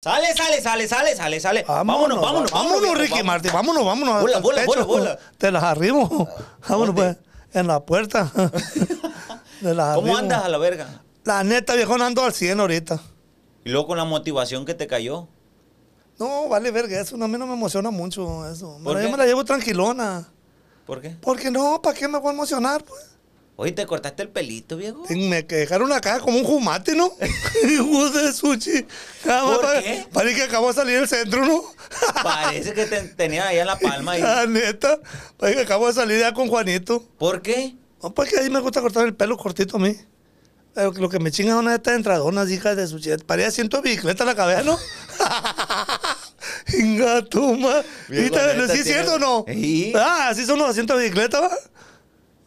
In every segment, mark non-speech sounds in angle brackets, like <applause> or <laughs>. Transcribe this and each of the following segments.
Sale, sale, sale, sale, sale, sale. Vámonos, vámonos, vámonos, viejo, Ricky vámonos. Martín, vámonos, vámonos. Bola, bola, bola, bola. Te las arrimo. Vámonos, ¿Dónde? pues, en la puerta. <laughs> Te las ¿Cómo arrimo. andas a la verga? La neta, viejo, ando al 100 ahorita. Y luego con la motivación que te cayó. No, vale verga, eso a mí no me emociona mucho eso. ¿Por Pero yo me la llevo tranquilona. ¿Por qué? Porque no, ¿para qué me voy a emocionar? Pues? Oye, ¿te cortaste el pelito, viejo? Me dejaron acá como un jumate, ¿no? <laughs> De sushi. ¿Por qué? Parece que acabó de salir del centro, ¿no? <laughs> Parece que te tenía allá en la palma. Y... La neta. Parece que acabo de salir ya con Juanito. ¿Por qué? No, porque ahí me gusta cortar el pelo cortito a mí. Pero lo que me chinga es una de estas entradonas, hijas de su cheta. Parecía asiento de bicicleta la cabeza, ¿no? <laughs> Inga, toma. Viejo, ¿Y te- neta, ¿Sí es cierto o no? Sí. Ah, así son los asientos de bicicleta, ¿va?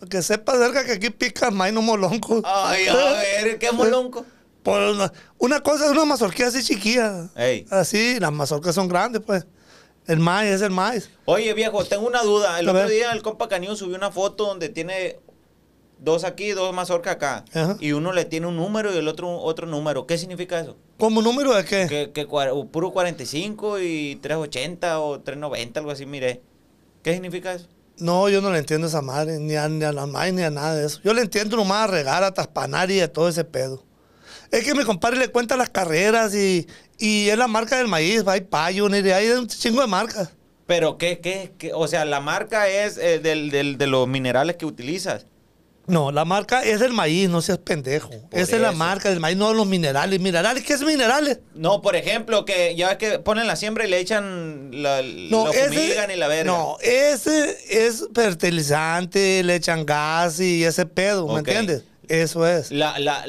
Que sepa cerca que aquí pica más no molonco. Ay, a ver, qué <laughs> molonco. Por una, una cosa es una mazorquilla así chiquilla. Ey. Así, las mazorcas son grandes, pues. El maíz es el maíz. Oye, viejo, tengo una duda. El A otro ver. día el compa Canillo subió una foto donde tiene dos aquí y dos mazorcas acá. Ajá. Y uno le tiene un número y el otro otro número. ¿Qué significa eso? ¿Como número de qué? Que, que puro 45 y 380 o 390, algo así, mire. ¿Qué significa eso? No, yo no le entiendo esa madre, ni a, ni a la maíz, ni a nada de eso. Yo le entiendo nomás a regar, a taspanar y a todo ese pedo. Es que mi compadre le cuenta las carreras y, y es la marca del maíz, hay Pioneer, y hay un chingo de marcas. Pero, ¿qué, qué, qué? O sea, la marca es eh, del, del- de los minerales que utilizas. No, la marca es del maíz, no seas pendejo. Esa es la eso. marca del maíz, no los minerales. ¿Minerales? ¿Qué es minerales? No, por ejemplo, que ya ves que ponen la siembra y le echan la, No, lo ese, y la verga. no, ese es fertilizante, le echan gas y ese pedo, ¿me entiendes? Eso es. La, la,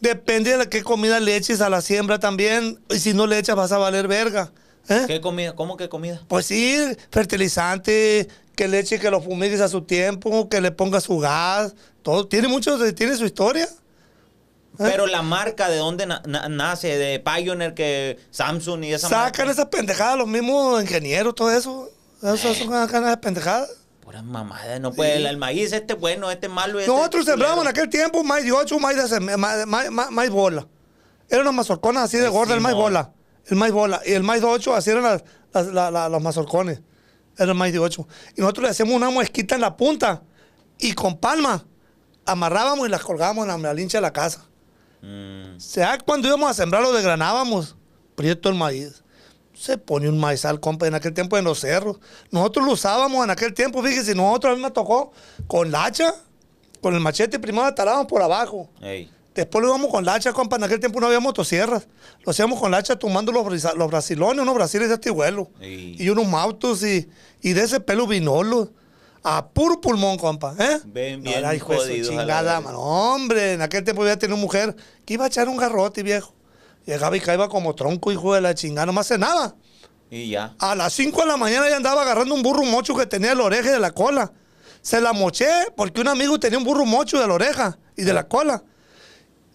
Depende de la qué comida le eches a la siembra también. Y si no le echas vas a valer verga. ¿eh? ¿Qué comida? ¿Cómo que comida? Pues sí, fertilizante, que le eche, que lo fumigues a su tiempo, que le ponga su gas. Todo. Tiene mucho, tiene su historia. ¿Eh? Pero la marca de dónde na- na- nace, de Pioneer, que Samsung y esa Sacan marca. esas pendejadas, los mismos ingenieros, todo eso. Eso son ganas de pendejadas. Puras mamadas, no puede. El, el maíz, este es bueno, este es malo. Este Nosotros sembrábamos en aquel tiempo maíz de ocho, maíz de maíz bola. Eran unas mazorconas así de Ay, gorda, el maíz bola. El maíz bola. Y el maíz de ocho, así eran las, las- los mazorcones. Era de ocho. Y nosotros le hacíamos una muesquita en la punta. Y con palma amarrábamos y las colgábamos en la, lincha de la casa. Mm, O sea, cuando íbamos a sembrar lo desgranábamos. Prieto el maíz. Se pone un maizal, compa, en aquel tiempo en los cerros. Nosotros lo usábamos en aquel tiempo, fíjese, nosotros a mí me tocó con la hacha, con el machete, primero talábamos por abajo. ey. Después lo íbamos con la hacha, compa, en aquel tiempo no había motosierras. Lo hacíamos con la hacha tomando los, los brasilones, unos brasiles de atihuelo. Ey. Y unos mautos y, y de ese pelo vinolo. A puro pulmón, compa, ¿eh? Ven No, bien era hijo la chingada, mano. Hombre, en aquel tiempo había tenido mujer que iba a echar un garrote, viejo. Llegaba y caía como tronco, hijo de la chingada, no me hace nada. Y ya. A las 5 de la mañana ya andaba agarrando un burro mocho que tenía de la oreja y de la cola. Se la moché porque un amigo tenía un burro mocho de la oreja y de la cola.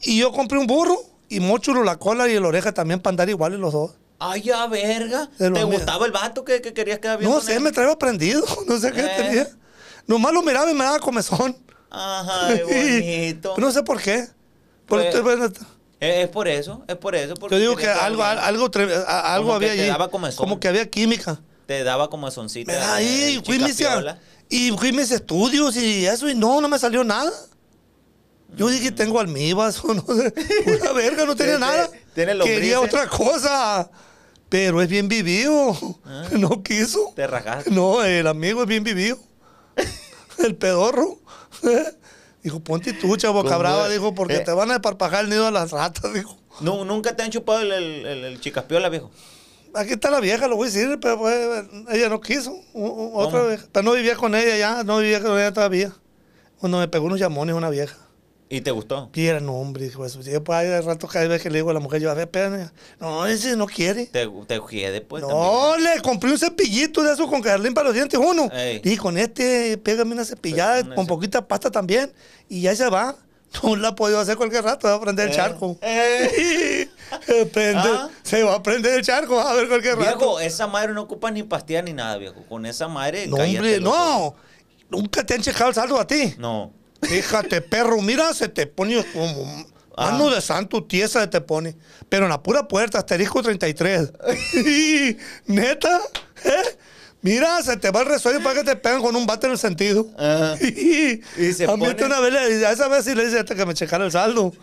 Y yo compré un burro y mochulo la cola y la oreja también para andar iguales los dos. Ay, ya, verga. ¿Te gustaba el vato que, que querías quedar bien No sé, él? me traía prendido. <laughs> No sé qué Eh. tenía. Nomás lo miraba y me daba comezón. Ay, <laughs> bonito. no sé por qué. Por- Pues, bueno, Es, es por eso, es por eso. yo digo que algo, bien. algo, algo había te allí. daba comezón. Como que había química. Te daba como soncita. Me da ahí, eh, fui chica mis, y fui mis estudios y eso, y no, no me salió nada. Yo dije, tengo almibas <laughs> o no sé, pura verga, no tenía nada. tiene. Quería otra cosa, pero es bien vivido. Ah. <laughs> No quiso. Te rajaste. No, el amigo es bien vivido. <laughs> El pedorro. Dijo, ponte tú, chavo, ¿Cómo cabraba, dijo, porque Eh. te van a desparpajar el nido de las ratas, dijo. Nu- Nunca te han chupado el, el, el, el chicaspiola, viejo. Aquí está la vieja, lo voy a decir, pero pues, ella no quiso. u- Otra vieja. Pero no vivía con ella ya, no vivía con ella todavía. Cuando me pegó unos llamones una vieja. ¿Y te gustó? Y era no, hombre, hijo de su. Yo, pues, hay rato cada vez que le digo a la mujer, yo, a ver, espérame. No, ese no quiere. ¿Te, te quiede, pues? no, le compré un cepillito de esos con que limpia los dientes uno. Ey. Y con este, pégame una cepillada con poquita pasta también. Y ya se va. <laughs> No la ha podido hacer cualquier rato, va a prender el Eh. charco. Eh. <laughs> Ah. Se va a prender el charco, va a ver cualquier rato. Viejo, esa madre no ocupa ni pastilla ni nada, viejo. Con esa madre. No, hombre, no. Nunca te han checado el saldo a ti. No. Fíjate, perro, mira, se te pone como. Ah. Mano de santo, tiesa te pone. Pero en la pura puerta, asterisco 33. Y, <laughs> Neta, ¿eh? Mira, se te va el resuello para que te pegan con un bate en el sentido. Ajá. <laughs> Y, se a mí pone- una vez, le- a esa vez sí le dice hasta que me checara el saldo.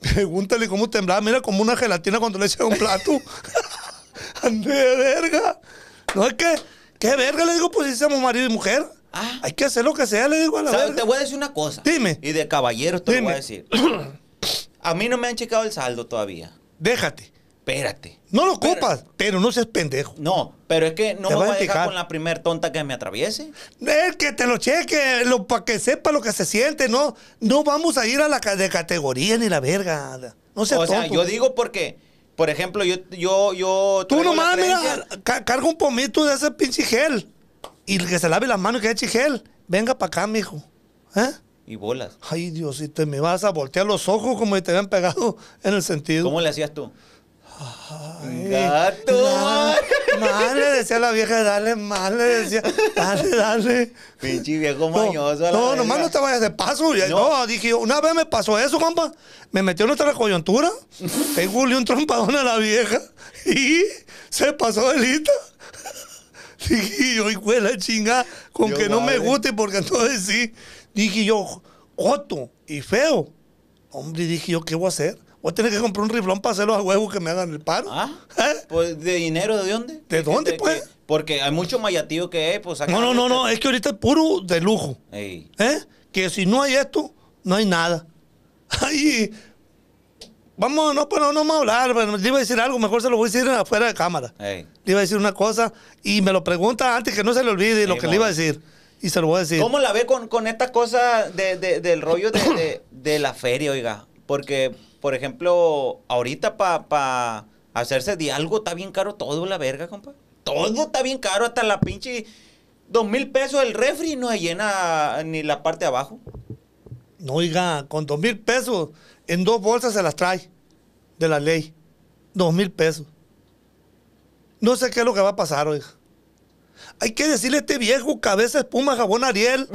Pregúntale cómo temblaba. Mira, como una gelatina cuando le echan un plato. <laughs> Ande de verga. No es que, ¿qué verga? Le digo, pues si somos marido y mujer. Ah. Hay que hacer lo que sea, le digo a la ¿Sabes? verga. Te voy a decir una cosa. Dime. Y de caballeros te lo Dime. voy a decir. <clears throat> A mí no me han checado el saldo todavía. Déjate. Espérate. No lo Pero- ocupas, pero no seas pendejo. No, pero es que no Te me voy a dejar con la primer tonta que me atraviese. Es que te lo cheque, lo, para que sepa lo que se siente, no, no vamos a ir a la de categoría ni la verga. No seas o sea, tonto. yo digo porque, por ejemplo, yo, yo, yo. Tú nomás, mira, carga un pomito de ese pinche gel. Y que se lave las manos y que eche gel. Venga para acá, mijo. ¿Eh? Y bolas. Ay, Diosito, me vas a voltear los ojos como si te habían pegado en el sentido. ¿Cómo le hacías tú? Ay, Gato. Mal, le decía a la vieja, dale, mal le decía, dale, dale. Pinche viejo No, mañoso. no, verga. nomás no te vayas de paso. No. No. dije, yo, una vez me pasó eso, compa. Me metió en otra coyuntura. <laughs> Tengo un trompadón a la vieja. Y se pasó de lista. Dije yo, hijo de la chinga, con Yo que no me guste, porque entonces sí. Dije yo, joto y feo. Hombre, dije yo, ¿qué voy a hacer? Voy a tener que comprar un riflón para hacerlos a huevos que me hagan el paro. ¿Ah? ¿Eh? Pues, ¿de dinero de dónde? ¿De ¿Qué- dónde, pues? Porque hay mucho mayatío que es, pues saca- No, no, no, no, es que ahorita es puro de lujo. Ey. ¿Eh? Que si no hay esto, no hay nada. <laughs> Ay, vamos, no, pero no vamos a hablar. Le iba a decir algo, mejor se lo voy a decir afuera de cámara. Ey. Le iba a decir una cosa y me lo pregunta antes que no se le olvide lo que le iba a decir. Y se lo voy a decir. ¿Cómo la ve con, con esta cosa de, de- del rollo de, de- la feria, oiga? Porque, por ejemplo, ahorita para hacerse de algo está bien caro todo, la verga, compa. Todo está bien caro, hasta la pinche dos mil pesos el refri no se llena ni la parte de abajo. No, oiga, con dos mil pesos en dos bolsas se las trae de la ley. Dos mil pesos. No sé qué es lo que va a pasar, oiga. Hay que decirle a este viejo cabeza espuma jabón Ariel.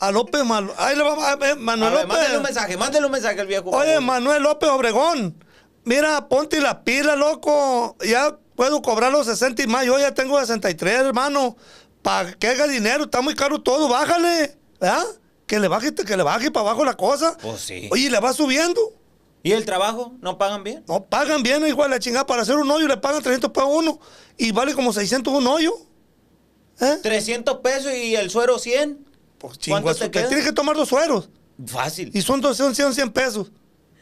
A López Mal- Ahí le va a A Manuel ver, mándale un López. mensaje, mándale un mensaje al viejo. Oye. Manuel López Obregón. Mira, ponte la pila, loco. Ya puedo cobrar los 60 y más. Yo ya tengo 63, hermano. Para que haga dinero, está muy caro todo. Bájale. ¿Verdad? Que le baje, que le baje para abajo la cosa. Pues sí. Oye, le va subiendo. ¿Y el trabajo? ¿No pagan bien? No pagan bien, de la chingada. Para hacer un hoyo le pagan 300 pesos a uno. Y vale como 600 un hoyo. ¿Eh? 300 pesos y el suero 100. Pues ¿Cuánto chingo, te te tienes que tomar dos sueros. Fácil. Y son 200, 100, 100 pesos.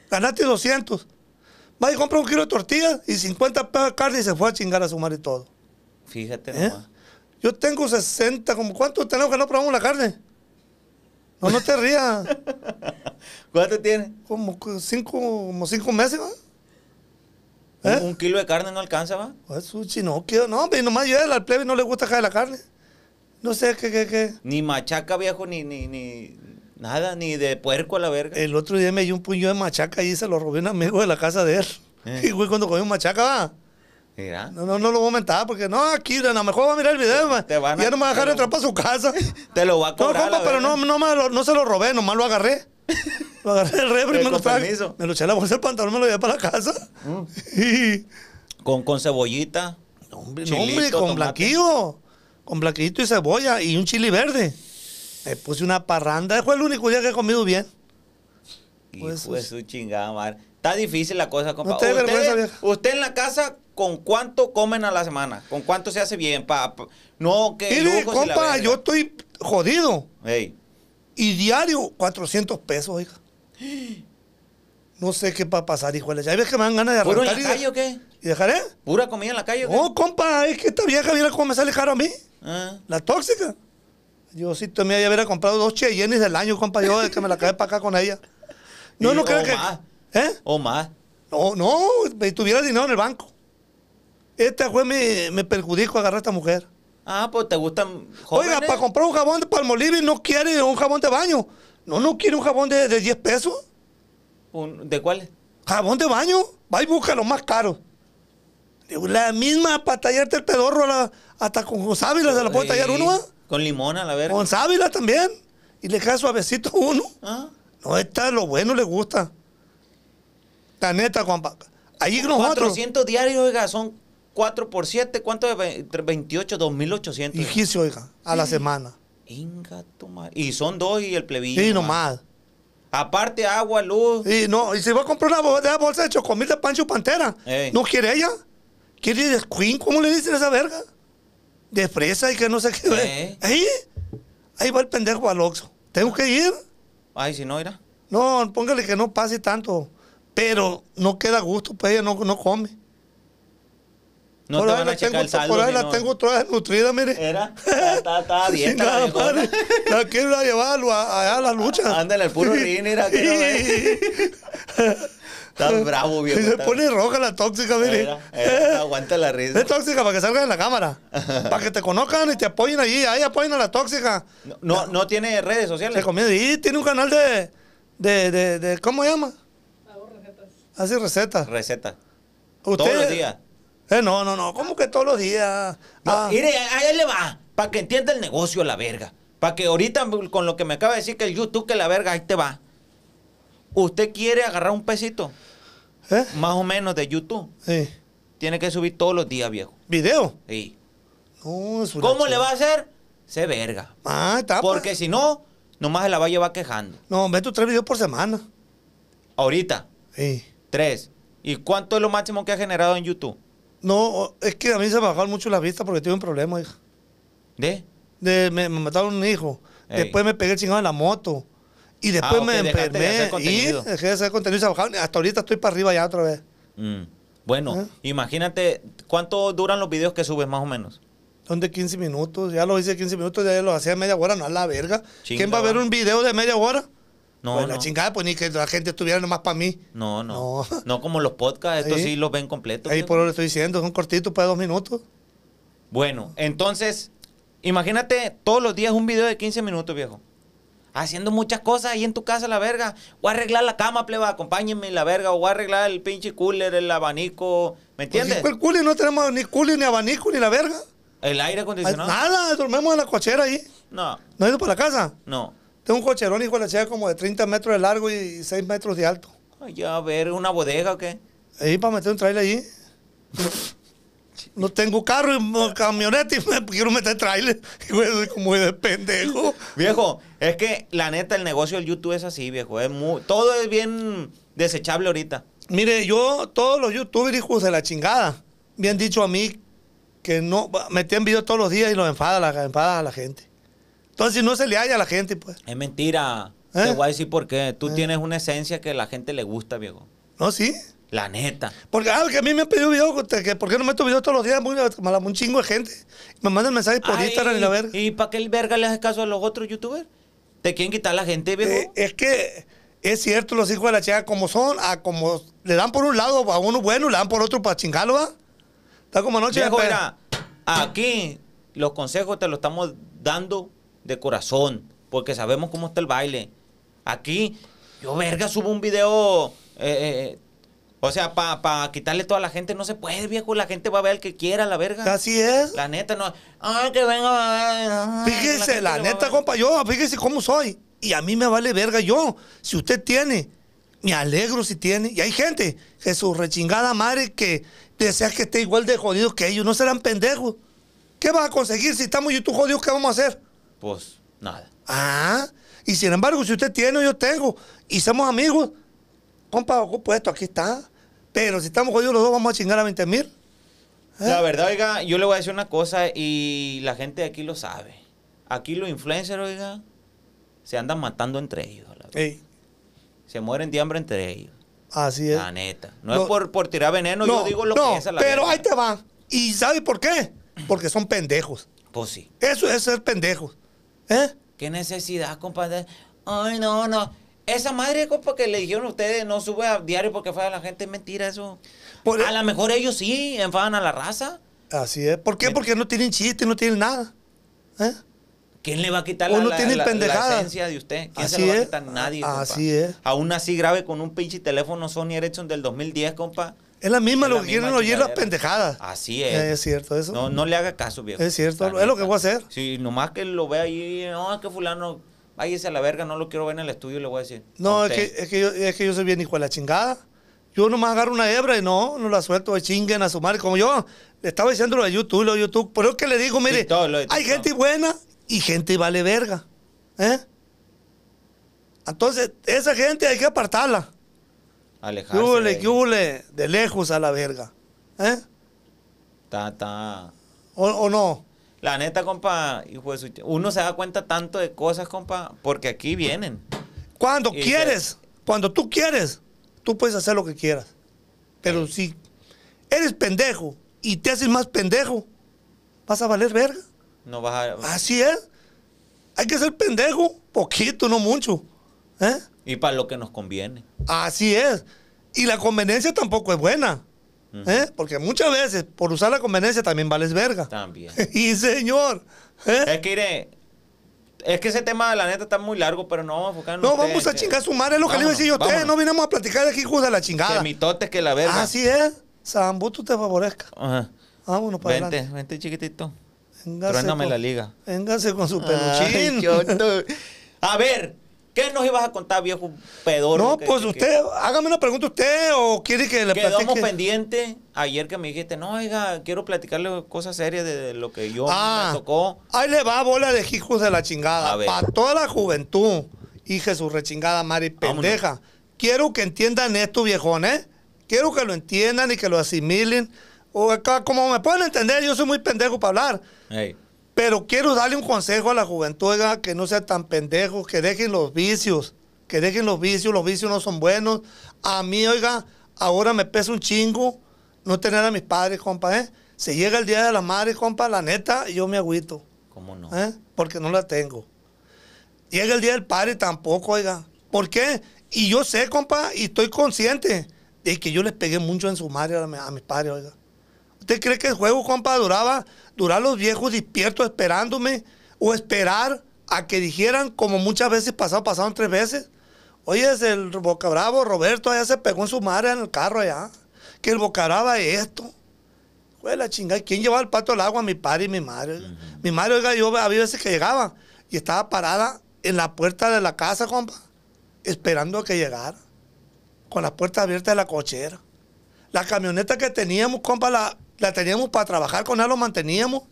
Ganaste 200. Va y compra un kilo de tortillas y 50 pesos de carne y se fue a chingar a su madre y todo. Fíjate ¿Eh? nomás. Yo tengo 60, como ¿cuánto tenemos que no probamos la carne? No, no te rías. <laughs> ¿Cuánto tiene? Como cinco, como cinco meses, ¿va? ¿Eh? Un, un kilo de carne no alcanza, ¿va? Pues su chinoquio. No, hombre, nomás yo al plebe no le gusta caer la carne. No sé qué, qué, qué. Ni machaca, viejo, ni, ni, ni nada, ni de puerco a la verga. El otro día me dio un puño de machaca y se lo robé a un amigo de la casa de él. Eh. <laughs> Y güey, cuando comió machaca, va. Mira. No, no, no lo voy a aumentar porque no, aquí a lo mejor va a mirar el video. va. Te van a- ya no me va a dejar entrar para su casa. <laughs> Te lo va a No, cobrar. compa, la pero no, no, me lo- no se lo robé, nomás lo agarré. <laughs> Lo agarré del refri y me lo traje. Me lo eché a la bolsa del pantalón, me lo llevé para la casa. <laughs> Y, Con, con cebollita. no, hombre, no, Chilito, hombre, con tomate. blanquillo. Con blanquillito y cebolla y un chili verde. Me puse una parranda. Fue el único día que he comido bien. Hijo Pues, de pues. su chingada madre. Está difícil la cosa, compa. No usted en la casa, ¿con cuánto comen a la semana? ¿Con cuánto se hace bien? Pa, pa- no, que Mire, compa, yo estoy jodido. Y diario, 400 pesos, oiga. No sé qué va a pasar, hijo de la- Ya ves que me dan ganas de ¿Puro en arrancar la calle o qué? y dejaré. ¿Pura comida en la calle o qué? No, compa, es que esta vieja, mira cómo me sale caro a mí. Ah, La tóxica. Yo sí, también ya hubiera comprado dos Cheyennes del año, compa, yo de que me la cae para acá con ella. No, Y- no creo o que. más. ¿Eh? o más. No, no, me tuviera dinero en el banco. Este fue mi, me perjudico agarrar a esta mujer. Ah, pues te gustan jóvenes. Oiga, para comprar un jabón de Palmolive no quiere un jabón de baño. No, no quiere un jabón de, de 10 pesos. Un- ¿De cuáles? Jabón de baño. Va y busca los más caros. Digo, La misma para tallarte el pedorro, la- hasta con sábila se la puede tallar uno, ¿va? Con limón a la verga. Con sábila también. Y le cae suavecito a <laughs> uno. Ah, No, esta lo bueno le gusta. La neta, compa. Ahí nosotros. 400 diarios, oiga, son 4 por 7. ¿Cuánto es? Ve- entre 28, 2800. Y quise, oiga, a la semana. Inga tu madre. Y son dos y el plebillo. Y nomás. Aparte, agua, luz. Y no, y si va a comprar una bolsa de chocomil de Pancho Pantera, Ey. ¿no quiere ella? ¿Quiere de Queen? ¿Cómo le dicen a esa verga? De fresa y que no sé qué. Ahí, ahí va el pendejo al Oxxo. Tengo que ir. Ay, si no, era. No, póngale que no pase tanto. Pero no queda gusto, pues ella no, no come. No por te ahí van la a checar tengo, el saldo. Por ahí la no. tengo toda desnutrida, mire. Era. Está, está, está <laughs> a dieta. Chingada la viejona. madre. La quiero a llevar a, a- allá a la lucha. Ándale, el puro rin, mira, que no ve. Estás bravo, Y viejo. se estás- pone roja la tóxica, mire. Era, era, aguanta la risa. Es tóxica para que salga en la cámara. <laughs> para que te conozcan y te apoyen allí. Ahí apoyen a la tóxica. No, no, no tiene redes sociales. Se comienza. Y tiene un canal de, de, de, de- ¿cómo se llama? Hace recetas. Receta. ¿Usted? Todos los días. Eh, no, no, no. ¿Cómo que todos los días? No, Ah, mire, ahí le va. Para que entienda el negocio, la verga. Para que ahorita, con lo que me acaba de decir que el YouTube, que la verga, ahí te va. Usted quiere agarrar un pesito, ¿Eh? más o menos, de YouTube. Sí. Tiene que subir todos los días, viejo. ¿Video? Sí. No, es una ¿Cómo le va a hacer? Se verga. Ah, está. pues. Porque si no, nomás se la va a llevar quejando. No, meto tres videos por semana. Ahorita, Sí. tres. ¿Y cuánto es lo máximo que ha generado en YouTube? No, es que a mí se me bajaron mucho la vista porque tuve un problema, hija. ¿De? De, me, me mataron un hijo. Ey. Después me pegué el chingado en la moto. Y después Ah, ok, me dejaste de enfermé. Y dejé de hacer contenido y se bajaron. Hasta ahorita estoy para arriba ya otra vez. Mm. Bueno, ¿Eh? imagínate, ¿cuánto duran los videos que subes más o menos? Son de 15 minutos. Ya lo hice 15 minutos, ya lo hacía media hora, no a la verga. Chinga, ¿Quién va a ver un video de media hora? No, pues no. la chingada, pues ni que la gente estuviera nomás para mí. No, no, No. no. como los podcasts, estos Ahí. sí los ven completos. Ahí por lo que estoy diciendo, son cortitos para dos minutos. Bueno, entonces, imagínate todos los días un video de 15 minutos, viejo. Haciendo muchas cosas ahí en tu casa, la verga. Voy a arreglar la cama, pleba, acompáñenme, la verga. O voy a arreglar el pinche cooler, el abanico. ¿Me entiendes? Pues, el culi no tenemos ni culi, ni abanico, ni la verga. el aire acondicionado. Nada, dormimos en la cochera ahí. No, ¿No he ido para la casa? no. Tengo un cocherón, hijo de la chica, como de 30 metros de largo y 6 metros de alto. Ay, a ver, una bodega o qué. Ahí para meter un trailer allí. No tengo carro y camioneta y me quiero meter trailer. <laughs> Y como de pendejo. Viejo, es que la neta, el negocio del YouTube es así, viejo. Es muy, todo es bien desechable ahorita. Mire, yo, todos los youtubers, hijos de la chingada, me han dicho a mí que no, metían videos todos los días y los enfada, la, enfada a la gente. Entonces, no se le halla a la gente, pues. Es mentira. ¿Eh? Te voy a decir por qué. Tú ¿Eh? tienes una esencia que a la gente le gusta, viejo. No, sí. La neta. Porque, ah, que a mí me han pedido videos, que, ¿por qué no meto videos todos los días? Muy, un chingo de gente. Me mandan mensajes por Ay, Instagram y la verga. ¿Y para qué el verga le hace caso a los otros youtubers? ¿Te quieren quitar la gente, viejo? Eh, es que es cierto, los hijos de la chica, como son, a como le dan por un lado a uno bueno, le dan por otro para chingarlo, ¿va? Está como anoche. viejo, mira, aquí los consejos te los estamos dando de corazón, porque sabemos cómo está el baile. Aquí, yo, verga, subo un video. eh, eh, o sea, para quitarle toda la gente no se puede, viejo. La gente va a ver al que quiera, la verga. Así es. La neta, no. Ay, que venga. ay, Fíjese, la le va a neta, compa, yo, fíjese cómo soy. Y a mí me vale verga yo. Si usted tiene, me alegro si tiene. Y hay gente que su rechingada madre que desea que esté igual de jodido que ellos. No serán pendejos. ¿Qué vas a conseguir si estamos YouTube jodidos? ¿Qué vamos a hacer? Pues, nada. Ah, y sin embargo, si usted tiene yo tengo y somos amigos, compa, ocupo esto, aquí está. Pero si estamos jodidos los dos, vamos a chingar a 20 mil. ¿Eh? La verdad, oiga, yo le voy a decir una cosa y la gente de aquí lo sabe. Aquí los influencers, oiga, se andan matando entre ellos. la Se mueren de hambre entre ellos. así es. La neta. No, No. es por, por tirar veneno, yo digo lo no, que es a la pero ahí te va. ¿Y sabe por qué? Porque son pendejos. Pues sí. Eso es ser pendejos. ¿Eh? ¿Qué necesidad, compadre? Ay, no, no. Esa madre, compa, que le dijeron a ustedes no sube a diario porque fue a la gente, es mentira eso. Por- e- a lo mejor ellos sí enfadan a la raza. Así es. ¿Por qué? Me- Porque no tienen chiste, no tienen nada. ¿Eh? ¿Quién le va a quitar la, Uno la- tiene la- la pendejadas. esencia de usted? ¿Quién se Así lo va a es. quitar? Nadie, compa. Así es. Aún así grave con un pinche teléfono Sony Ericsson del 2010, compa. Es la misma Es lo que quieren oír las pendejadas. Así es. Es cierto eso. No, no le haga caso, viejo. Es cierto, es lo que voy a hacer. Si nomás que lo vea ahí, no, es que fulano, váyase a la verga, no lo quiero ver en el estudio, le voy a decir. No, es que, es, que yo, es que yo soy bien hijo de la chingada. Yo nomás agarro una hebra y no, no la suelto, chinguen a su madre. Como yo le estaba diciendo lo de YouTube, lo de YouTube. Por eso que le digo, mire, TikTok, lo de hay gente buena y gente vale verga. ¿Eh? Entonces, esa gente hay que apartarla. ¿Qué Alejarse. hule, qué hule? De lejos a la verga. ¿Eh? Ta, ta. ¿O, o no? La neta, compa, hijo de su uno se da cuenta tanto de cosas, compa, porque aquí vienen. Cuando Y quieres, cuando tú quieres, tú puedes hacer lo que quieras. Pero si eres pendejo y te haces más pendejo, vas a valer verga. No vas a... Así es. Hay que ser pendejo, poquito, no mucho. ¿Eh? Y para lo que nos conviene. Así es. Y la conveniencia tampoco es buena. ¿eh? Porque muchas veces, por usar la conveniencia, también vales verga. También. <laughs> y señor, ¿eh? es que iré. Es que ese tema, la neta, está muy largo, pero no vamos a enfocar en no, ustedes, vamos a que- chingar su madre, es lo que le iba a decir yo a ustedes. Vámonos, No vinimos a platicar de aquí, hijos de la Que chingada. mitotes que la verga. Así es. Sambuto te favorezca. Ajá. Vámonos para Vente, adelante. vente, chiquitito. Véngase con- la liga. Véngase con su Ay, peluchín. A ver, ¿qué nos ibas a contar, viejo pedorro? no, que- pues que- usted, hágame una pregunta usted o quiere que le que Quedamos platique. pendiente ayer que me dijiste, no, oiga, quiero platicarle cosas serias de, lo que yo Ah, me tocó. ahí le va bola de hijos de la chingada. Para toda la juventud, hija su rechingada madre pendeja. Quiero que entiendan esto, viejón, ¿eh? Quiero que lo entiendan y que lo asimilen. O acá, como me pueden entender, yo soy muy pendejo para hablar. Ey, Pero quiero darle un consejo a la juventud, oiga, que no sea tan pendejos, que dejen los vicios, que dejen los vicios, los vicios no son buenos. A mí, oiga, ahora me pesa un chingo no tener a mis padres, compa, ¿eh? Se llega el día de la madre, compa, la neta, yo me agüito, ¿cómo no? ¿eh? Porque no la tengo. Llega el día del padre tampoco, oiga. ¿Por qué? Y yo sé, compa, y estoy consciente de que yo les pegué mucho en su madre a, mi- a mis padres, oiga. ¿Usted cree que el juego, compa, duraba, durar los viejos despiertos esperándome o esperar a que dijeran, como muchas veces pasado, pasaron tres veces? Oye, es el Boca Bravo, Roberto, allá se pegó en su madre en el carro allá. Que el Boca Brava es esto. Güey, la chingada. ¿Quién llevaba el pato al agua? Mi padre y mi madre. oiga. Mi madre, oiga, yo había veces que llegaba y estaba parada en la puerta de la casa, compa, esperando a que llegara. Con la puerta abierta de la cochera. La camioneta que teníamos, compa, la, la teníamos para trabajar, con ella lo manteníamos.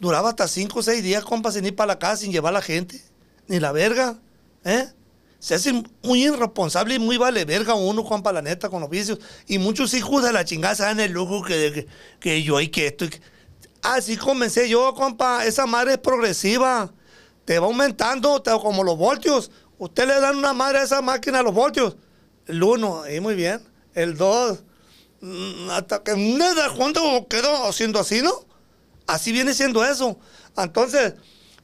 Duraba hasta cinco o seis días, compa, sin ir para la casa, sin llevar a la gente. Ni la verga, ¿eh? Se hace muy irresponsable y muy vale verga uno, compa, la neta, con los vicios. Y muchos hijos de la chingada se dan el lujo que, que, yo y que esto. y Así comencé yo, compa. Esa madre es progresiva. Te va aumentando, te- como los voltios. Usted le dan una madre a esa máquina, los voltios. El uno, ahí muy bien. El dos, hasta que nada, cuando quedó haciendo así, ¿no? Así viene siendo eso. Entonces,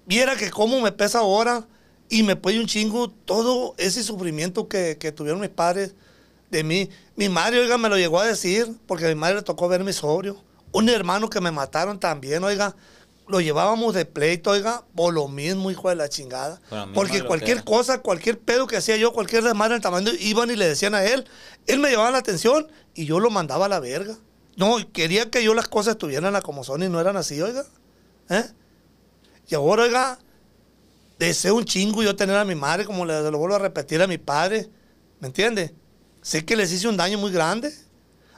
viera que cómo me pesa ahora y me puede un chingo todo ese sufrimiento que, que tuvieron mis padres de mí. Mi madre, oiga, me lo llegó a decir, porque a mi madre le tocó verme sobrio. Un hermano que me mataron también, oiga, lo llevábamos de pleito, oiga, por lo mismo, hijo de la chingada. Por Porque cualquier cosa, cualquier pedo que hacía yo, cualquier desmadre del tamaño, iban y le decían a él. Él me llevaba la atención y yo lo mandaba a la verga. No, quería que yo las cosas estuvieran a como son y no eran así, oiga. ¿Eh? Y ahora, oiga, deseo un chingo yo tener a mi madre, como le lo vuelvo a repetir a mi padre. ¿Me entiende? Sé que les hice un daño muy grande.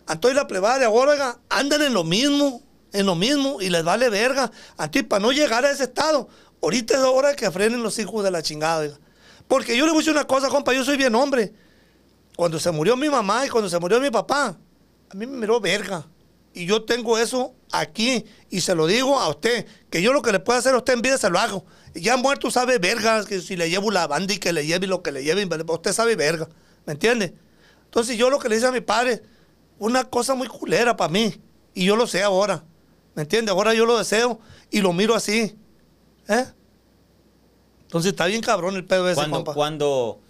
Entonces la plebada de ahora, oiga, andan en lo mismo, en lo mismo, y les vale verga. Entonces, para no llegar a ese estado, ahorita es hora de que frenen los hijos de la chingada. Porque yo le voy a decir una cosa, compa, yo soy bien hombre. Cuando se murió mi mamá y cuando se murió mi papá, a mí me miró verga. Y yo tengo eso aquí y se lo digo a usted, que yo lo que le puedo hacer a usted en vida se lo hago. Ya muerto sabe verga, que si le llevo la banda y que le lleve lo que le lleve, usted sabe verga, ¿me entiende? Entonces yo lo que le hice a mi padre, una cosa muy culera para mí, y yo lo sé ahora, ¿me entiende? Ahora yo lo deseo y lo miro así, ¿eh? Entonces está bien cabrón el pedo ese, Cuando, compa. cuando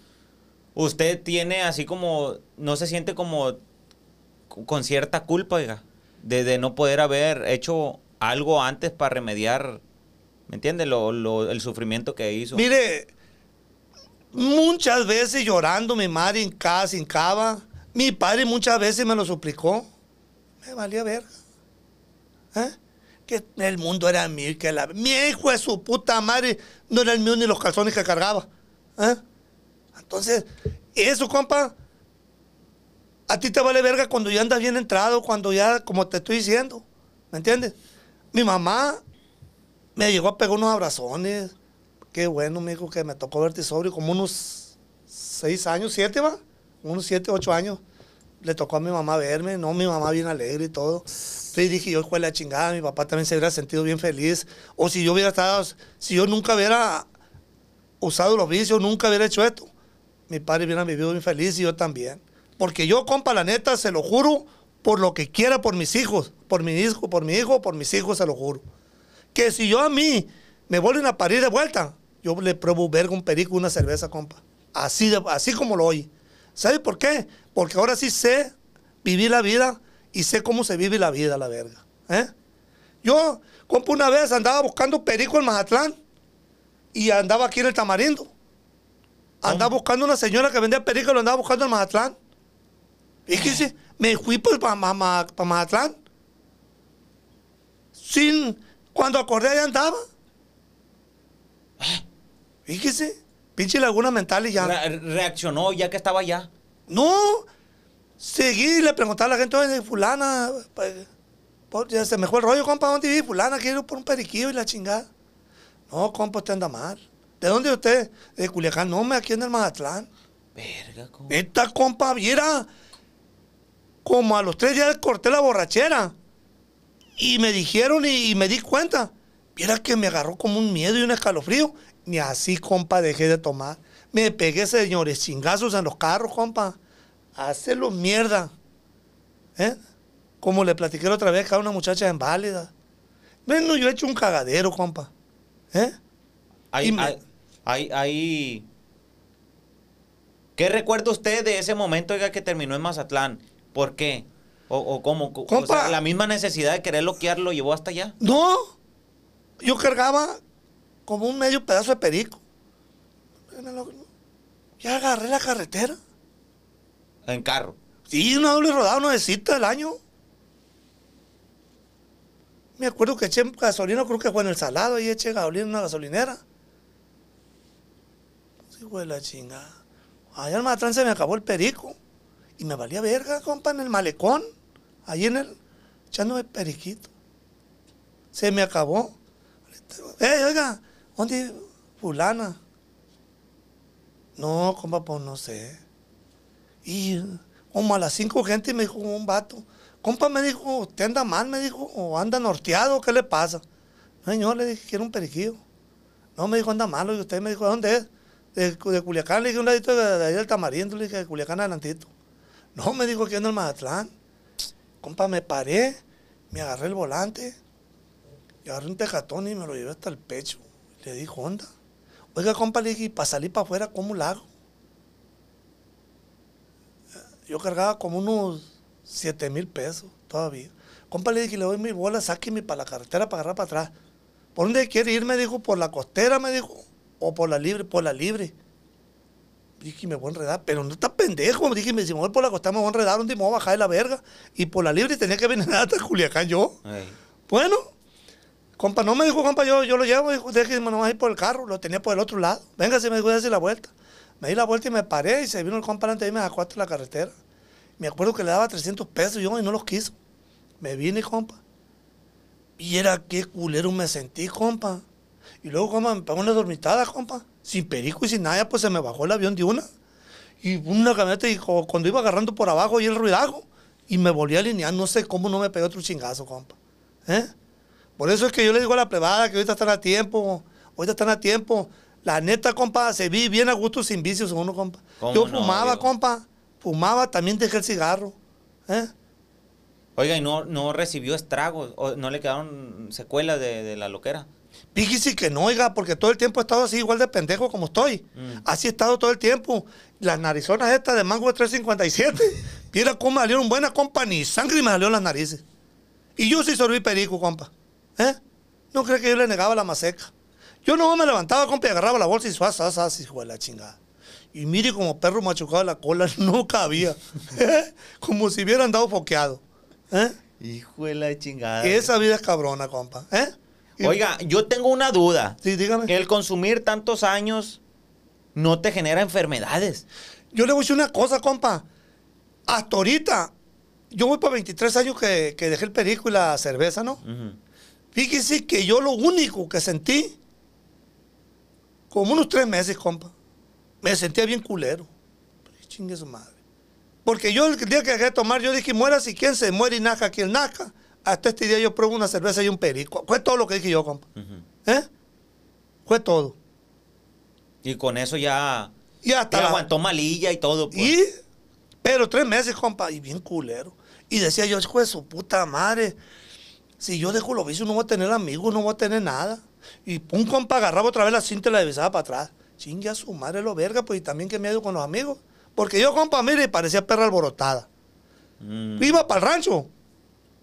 usted tiene así como, no se siente como con cierta culpa, oiga, de, de no poder haber hecho algo antes para remediar, ¿me entiende? Lo, lo- el sufrimiento que hizo. Mire, muchas veces llorando mi madre en casa, en cava. Mi padre muchas veces me lo suplicó. Me valía verga. ¿Eh? Que el mundo era mío y que la... Mi hijo de su puta madre no era el mío ni los calzones que cargaba. ¿Eh? Entonces, eso, compa, A ti te vale verga cuando ya andas bien entrado, cuando ya, como te estoy diciendo. ¿Me entiendes? Mi mamá me llegó a pegar unos abrazones. Qué bueno, me dijo que me tocó verte sobrio, como unos seis años, siete, va. Unos siete, ocho años. Le tocó a mi mamá verme, no, mi mamá bien alegre y todo. Entonces dije, yo fue la chingada, mi papá también se hubiera sentido bien feliz. O si yo hubiera estado, si yo nunca hubiera usado los vicios, nunca hubiera hecho esto, mi padre hubiera vivido bien feliz y yo también. Porque yo, compa, la neta, se lo juro, por lo que quiera, por mis hijos, por mi hijo, por mi hijo, por mis hijos, se lo juro. Que si yo a mí me vuelven a parir de vuelta, yo le pruebo verga, un perico, una cerveza, compa. Así, así como lo oí. ¿Sabe por qué? Porque ahora sí sé vivir la vida y sé cómo se vive la vida, la verga. ¿eh? Yo, compa, una vez andaba buscando perico en Mazatlán y andaba aquí en el Tamarindo. Andaba buscando una señora que vendía perico y lo andaba buscando en Mazatlán. Fíjese, me fui pues para Mazatlán. Sin, cuando acordé ahí andaba. Fíjese, pinche laguna mental y ya. Re- reaccionó ya que estaba allá. No, seguí y le preguntaba a la gente, oye, fulana, por- ya se me fue el rollo, compa, ¿dónde vive fulana? Quiero por un periquillo y la chingada. No, compa, usted anda mal. ¿De dónde usted? De Culiacán, no, me aquí en el Mazatlán. Verga, compa. Esta compa, viera, como a los tres días corté la borrachera. Y me dijeron y, y me di cuenta. Viera que me agarró como un miedo y un escalofrío. Ni así, compa, dejé de tomar. Me pegué, señores, chingazos en los carros, compa. Hacerlo mierda. ¿Eh? Como le platiqué la otra vez a una muchacha inválida. Bueno, yo he hecho un cagadero, compa. ¿Eh? Hay, Y me- hay, hay, hay- ¿Qué recuerda usted de ese momento oiga, que terminó en Mazatlán? ¿Por qué? ¿O, o cómo? O Compa. sea, la misma necesidad de querer loquear lo llevó hasta allá. No, yo cargaba como un medio pedazo de perico. Ya agarré la carretera. En carro. Sí, una doble rodada nuevecita del año. Me acuerdo que eché gasolina, creo que fue en el salado, y eché gasolina en una gasolinera. Sí, güey, la chingada. Allá en Mazatlán se me acabó el perico. Y me valía verga, compa, en el malecón. Ahí en el. echándome periquito. Se me acabó. Eh, oiga, ¿dónde? Fulana. No, compa, pues no sé. Y como a las cinco gente me dijo un vato, compa me dijo, usted anda mal, me dijo, o anda norteado, ¿qué le pasa? Señor, le dije, quiero un periquillo. No, me dijo, anda malo, y usted me dijo, ¿de dónde es? De, Culiacán, le dije, un ladito de, ahí del Tamarindo, le dije, de Culiacán adelantito. No, me dijo, ando en Mazatlán. Compa, me paré, me agarré el volante, y agarré un tejatón y me lo llevé hasta el pecho. Le dije, onda. Oiga, compa, le dije, para salir para afuera, ¿cómo lo hago? Yo cargaba como unos 7 mil pesos todavía. Compa, le dije, le doy mi bola, sáqueme para la carretera para agarrar para atrás. ¿Por dónde quiere ir? Me dijo, por la costera, me dijo. O por la libre, por la libre. Dije, me voy a enredar, pero no está pendejo. Me dije, si me voy por la costera, me voy a enredar, ¿dónde me voy a bajar de la verga? Y por la libre tenía que venir <laughs> hasta Culiacán yo. Bueno, compa, no me dijo, compa, yo, yo lo llevo, dijo, déjeme nomás ir por el carro, lo tenía por el otro lado. Venga, se me dijo, déjese la vuelta. Me di la vuelta y me paré y se vino el compa delante y me sacó hasta la carretera. Me acuerdo que le daba 300 pesos yo y no los quiso. Me vine, compa. Y era qué culero me sentí, compa. Y luego, compa, me pegó una dormitada, compa. Sin perico y sin nada, pues se me bajó el avión de una. Y una camioneta, y cuando iba agarrando por abajo y el ruidajo, y me volví a alinear, no sé cómo no me pegó otro chingazo, compa. ¿Eh? Por eso es que yo le digo a la plebada que ahorita están a tiempo, ahorita están a tiempo. La neta, compa, se vi bien a gusto sin vicios uno, compa. ¿Cómo Yo no, fumaba, compa. Fumaba, también dejé el cigarro. ¿Eh? Oiga, ¿y no, no recibió estragos? ¿O no le quedaron secuelas de, de la loquera? Fíjese que no, oiga, porque todo el tiempo he estado así, igual de pendejo como estoy. Mm. Así he estado todo el tiempo. Las narizonas estas de mango de 357, mira cómo me salieron buenas, compa, ni sangre me salió en las narices. Y yo sí sorbí perico, compa. ¿Eh? No cree que yo le negaba la maseca. Yo no me levantaba, compa, y agarraba la bolsa y suaz, suaz, suaz, hijo de la chingada. Y mire como perro machucado la cola, <laughs> no cabía. ¿Eh? Como si hubiera andado foqueado. ¿Eh? Hijo de la chingada. Esa vida es cabrona, compa. ¿Eh? Y- Oiga, yo tengo una duda. Sí, dígame. El consumir tantos años no te genera enfermedades. Yo le voy a decir una cosa, compa. hasta ahorita, yo voy para 23 años que, que dejé el perico y la cerveza, ¿no? Ujú. Fíjese que yo lo único que sentí, como unos tres meses, compa, me sentía bien culero. Chingue su madre. Porque yo el día que dejé de tomar, yo dije, muera si quien se muere y nazca quien nazca. Hasta este día yo pruebo una cerveza y un perico. Fue todo lo que dije yo, compa. ¿Eh? Fue todo. Y con eso ya, Y hasta ya la- aguantó malilla y todo. Pues. Y, pero tres meses, compa, y bien culero. Y decía yo, hijo de su puta madre, si yo dejo los vicios no voy a tener amigos, no voy a tener nada. Y un compa agarraba otra vez la cinta y la divisaba para atrás. Chingue a su madre lo verga, pues y también que me ido con los amigos. Porque yo, compa, mire, parecía perra alborotada. Mm, Iba para el rancho.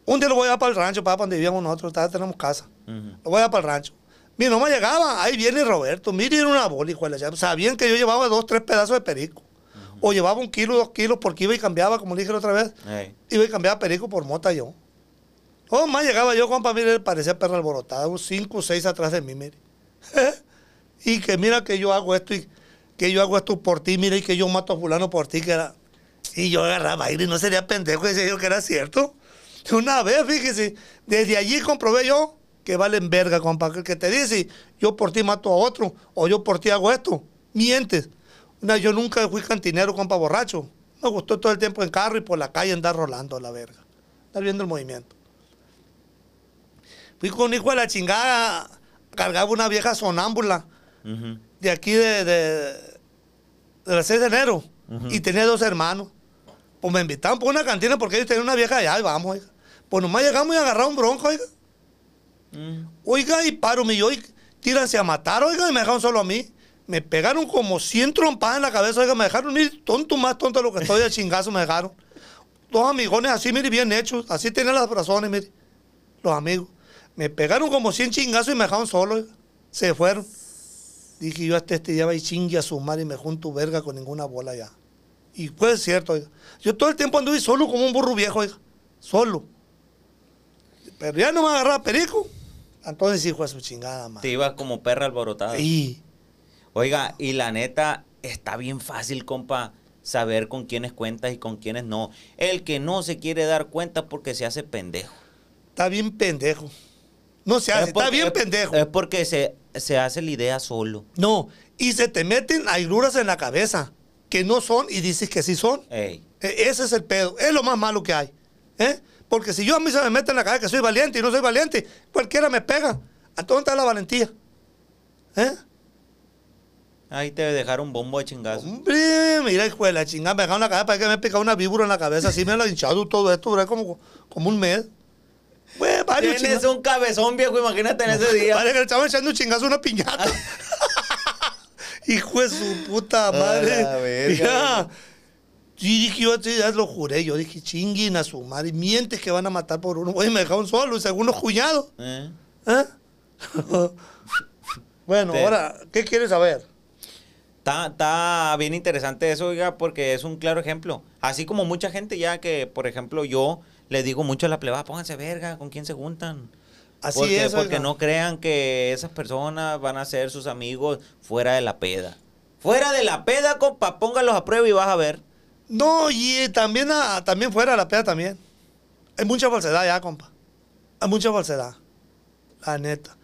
Un día lo voy a llevar para el rancho, para donde vivíamos nosotros, todavía tenemos casa. Lo voy a llevar para el rancho. Mira, no me llegaba. Ahí viene Roberto. Mire, era una bola, hijo de la. Sabían que yo llevaba dos, tres pedazos de perico. O llevaba un kilo, dos kilos, porque iba y cambiaba, como le dije la otra vez. Iba y cambiaba perico por mota yo. Oh, más llegaba yo, compa, mire, parecía perra alborotada. Un cinco o seis atrás de mí, mire. <laughs> y que mira que yo hago esto y que yo hago esto por ti, mira, y que yo mato a fulano por ti, que era... Y yo agarraba aire y no sería pendejo, decía yo que era cierto. <laughs> Una vez, fíjese, desde allí comprobé yo que valen verga, compa. Que te dice, yo por ti mato a otro, o yo por ti hago esto, mientes. Una, yo nunca fui cantinero, compa, borracho. Me gustó todo el tiempo en carro y por la calle andar rolando a la verga. Estar viendo el movimiento. Fui con un hijo de la chingada, cargaba una vieja sonámbula de aquí de, de, de la 6 de enero y tenía dos hermanos. Pues me invitaron por una cantina porque ellos tenían una vieja allá y vamos, oiga. Pues nomás llegamos y agarramos un bronco, oiga. Mm. Oiga, y paro mi yo y tíranse a matar, oiga, y me dejaron solo a mí. Me pegaron como 100 trompadas en la cabeza, oiga, me dejaron ir tonto, más tonto de lo que estoy de chingazo, me dejaron. Dos amigones así, mire, bien hechos, así tenían las razones, mire, los amigos. Me pegaron como 100 chingazos y me dejaron solo. Se fueron. Dije yo hasta este día va y chingue a su madre y me junto verga con ninguna bola ya. Y fue cierto, oiga. Yo todo el tiempo anduve solo como un burro viejo, oiga. Solo. Pero ya no me agarraba perico. Entonces hijo de su chingada, Te madre. ibas como perra alborotada. Oiga, y la neta, está bien fácil, compa, saber con quiénes cuentas y con quiénes no. El que no se quiere dar cuenta porque se hace pendejo. está bien pendejo. No se hace, Es porque- está bien es- pendejo. Es porque se, se hace la idea solo. No, y se te meten agruras en la cabeza que no son y dices que sí son. Ey. E- Ese es el pedo, es lo más malo que hay. ¿eh? Porque si yo a mí se me mete en la cabeza que soy valiente y no soy valiente, cualquiera me pega. Entonces está la valentía. ¿Eh? Ahí te dejaron bombo de chingazo. Hombre, mira, hijo de la chingada, me dejaron la cabeza para que me picado una víbora en la cabeza, así me lo ha hinchado todo esto, duré como, como un mes. Tienes un cabezón viejo, imagínate en ese día. Parece que le estaban echando un chingazo a una piñata. <laughs> Hijo de su puta A madre. verga, Mira. Sí, dije yo, ya lo juré. Yo dije, chinguen a su madre. Mientes que van a matar por uno. Oye, me dejaron solo, y según los cuñados. Eh. ¿Eh? <laughs> bueno, Te- ahora, ¿qué quieres saber? Está, está bien interesante eso, oiga, porque es un claro ejemplo. Así como mucha gente ya que, por ejemplo, yo le digo mucho a la plebada, pónganse verga, ¿con quién se juntan? Así porque, es, Porque oiga. no crean que esas personas van a ser sus amigos fuera de la peda. Fuera de la peda, compa, póngalos a prueba y vas a ver. No, y eh, también, también fuera de la peda también. Hay mucha falsedad ya, compa. Hay mucha falsedad. La neta.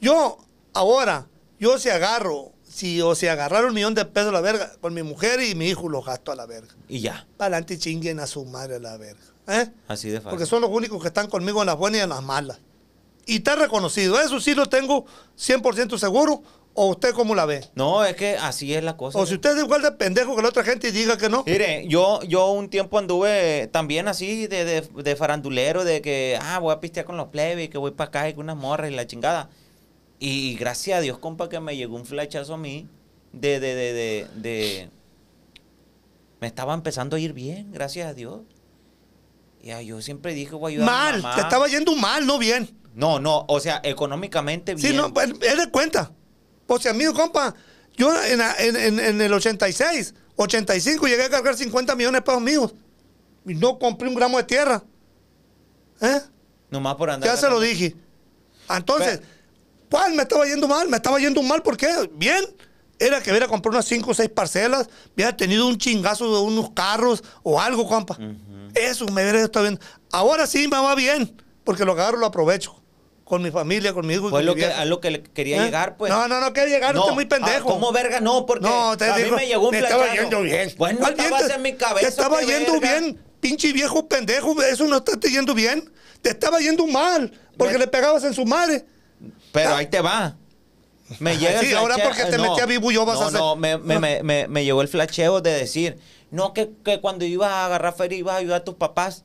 Yo, ahora, yo si agarro, si o si agarrar un millón de pesos a la verga, con mi mujer y mi hijo los gasto a la verga. Y ya, Para adelante chinguen a su madre a la verga. ¿Eh? así de fácil. Porque son los únicos que están conmigo en las buenas y en las malas. Y está reconocido. Eso sí lo tengo 100% seguro. ¿O usted cómo la ve? No, es que así es la cosa. O si usted es igual de pendejo que la otra gente y diga que no. Mire, yo, yo un tiempo anduve también así de, de, de farandulero, de que, ah, voy a pistear con los plebes, que voy para acá y con unas morras y la chingada. Y gracias a Dios, compa, que me llegó un flechazo a mí de, de, de, de, de- Me estaba empezando a ir bien, gracias a Dios. Y ah, yo siempre dije, voy a ayudar a mi Mal. mamá. Te estaba yendo mal, no bien. No, no, o sea, económicamente bien. Sí, no, pues, él de cuenta. O sea, amigo, compa, yo en, en- en- el 86, 85 llegué a cargar 50 millones de pesos míos. Y no compré un gramo de tierra. ¿Eh? Nomás por andar. Ya se lo dije. Entonces, ¿cuál me estaba yendo mal? Me estaba yendo mal, ¿por qué? Bien. Era que hubiera comprado unas 5 o 6 parcelas, hubiera tenido un chingazo de unos carros o algo, compa. Eso me hubiera estado bien. Ahora sí me va bien, porque lo agarro lo aprovecho. Con mi familia, conmigo y Fue con lo mi que, a lo que le quería ¿Eh? llegar, pues. No, no, no, que llegar, usted es muy pendejo. ah, ¿Cómo verga? No, porque No, te a digo, mí me llegó un estaba yendo bien. Bueno, ¿Cuál bien estabas te- en mi cabeza. Te estaba yendo verga. bien, pinche viejo pendejo. Eso no está te yendo bien. Te estaba yendo mal, porque le pegabas en su madre. Pero ahí te va. Me llega el Sí, ahora flasheo- porque te no, metí a Vivo, yo vas no, a hacer- No, me, me, me, me, me llegó el flasheo de decir, no, que, que cuando ibas a agarrar feria ibas a ayudar a tus papás.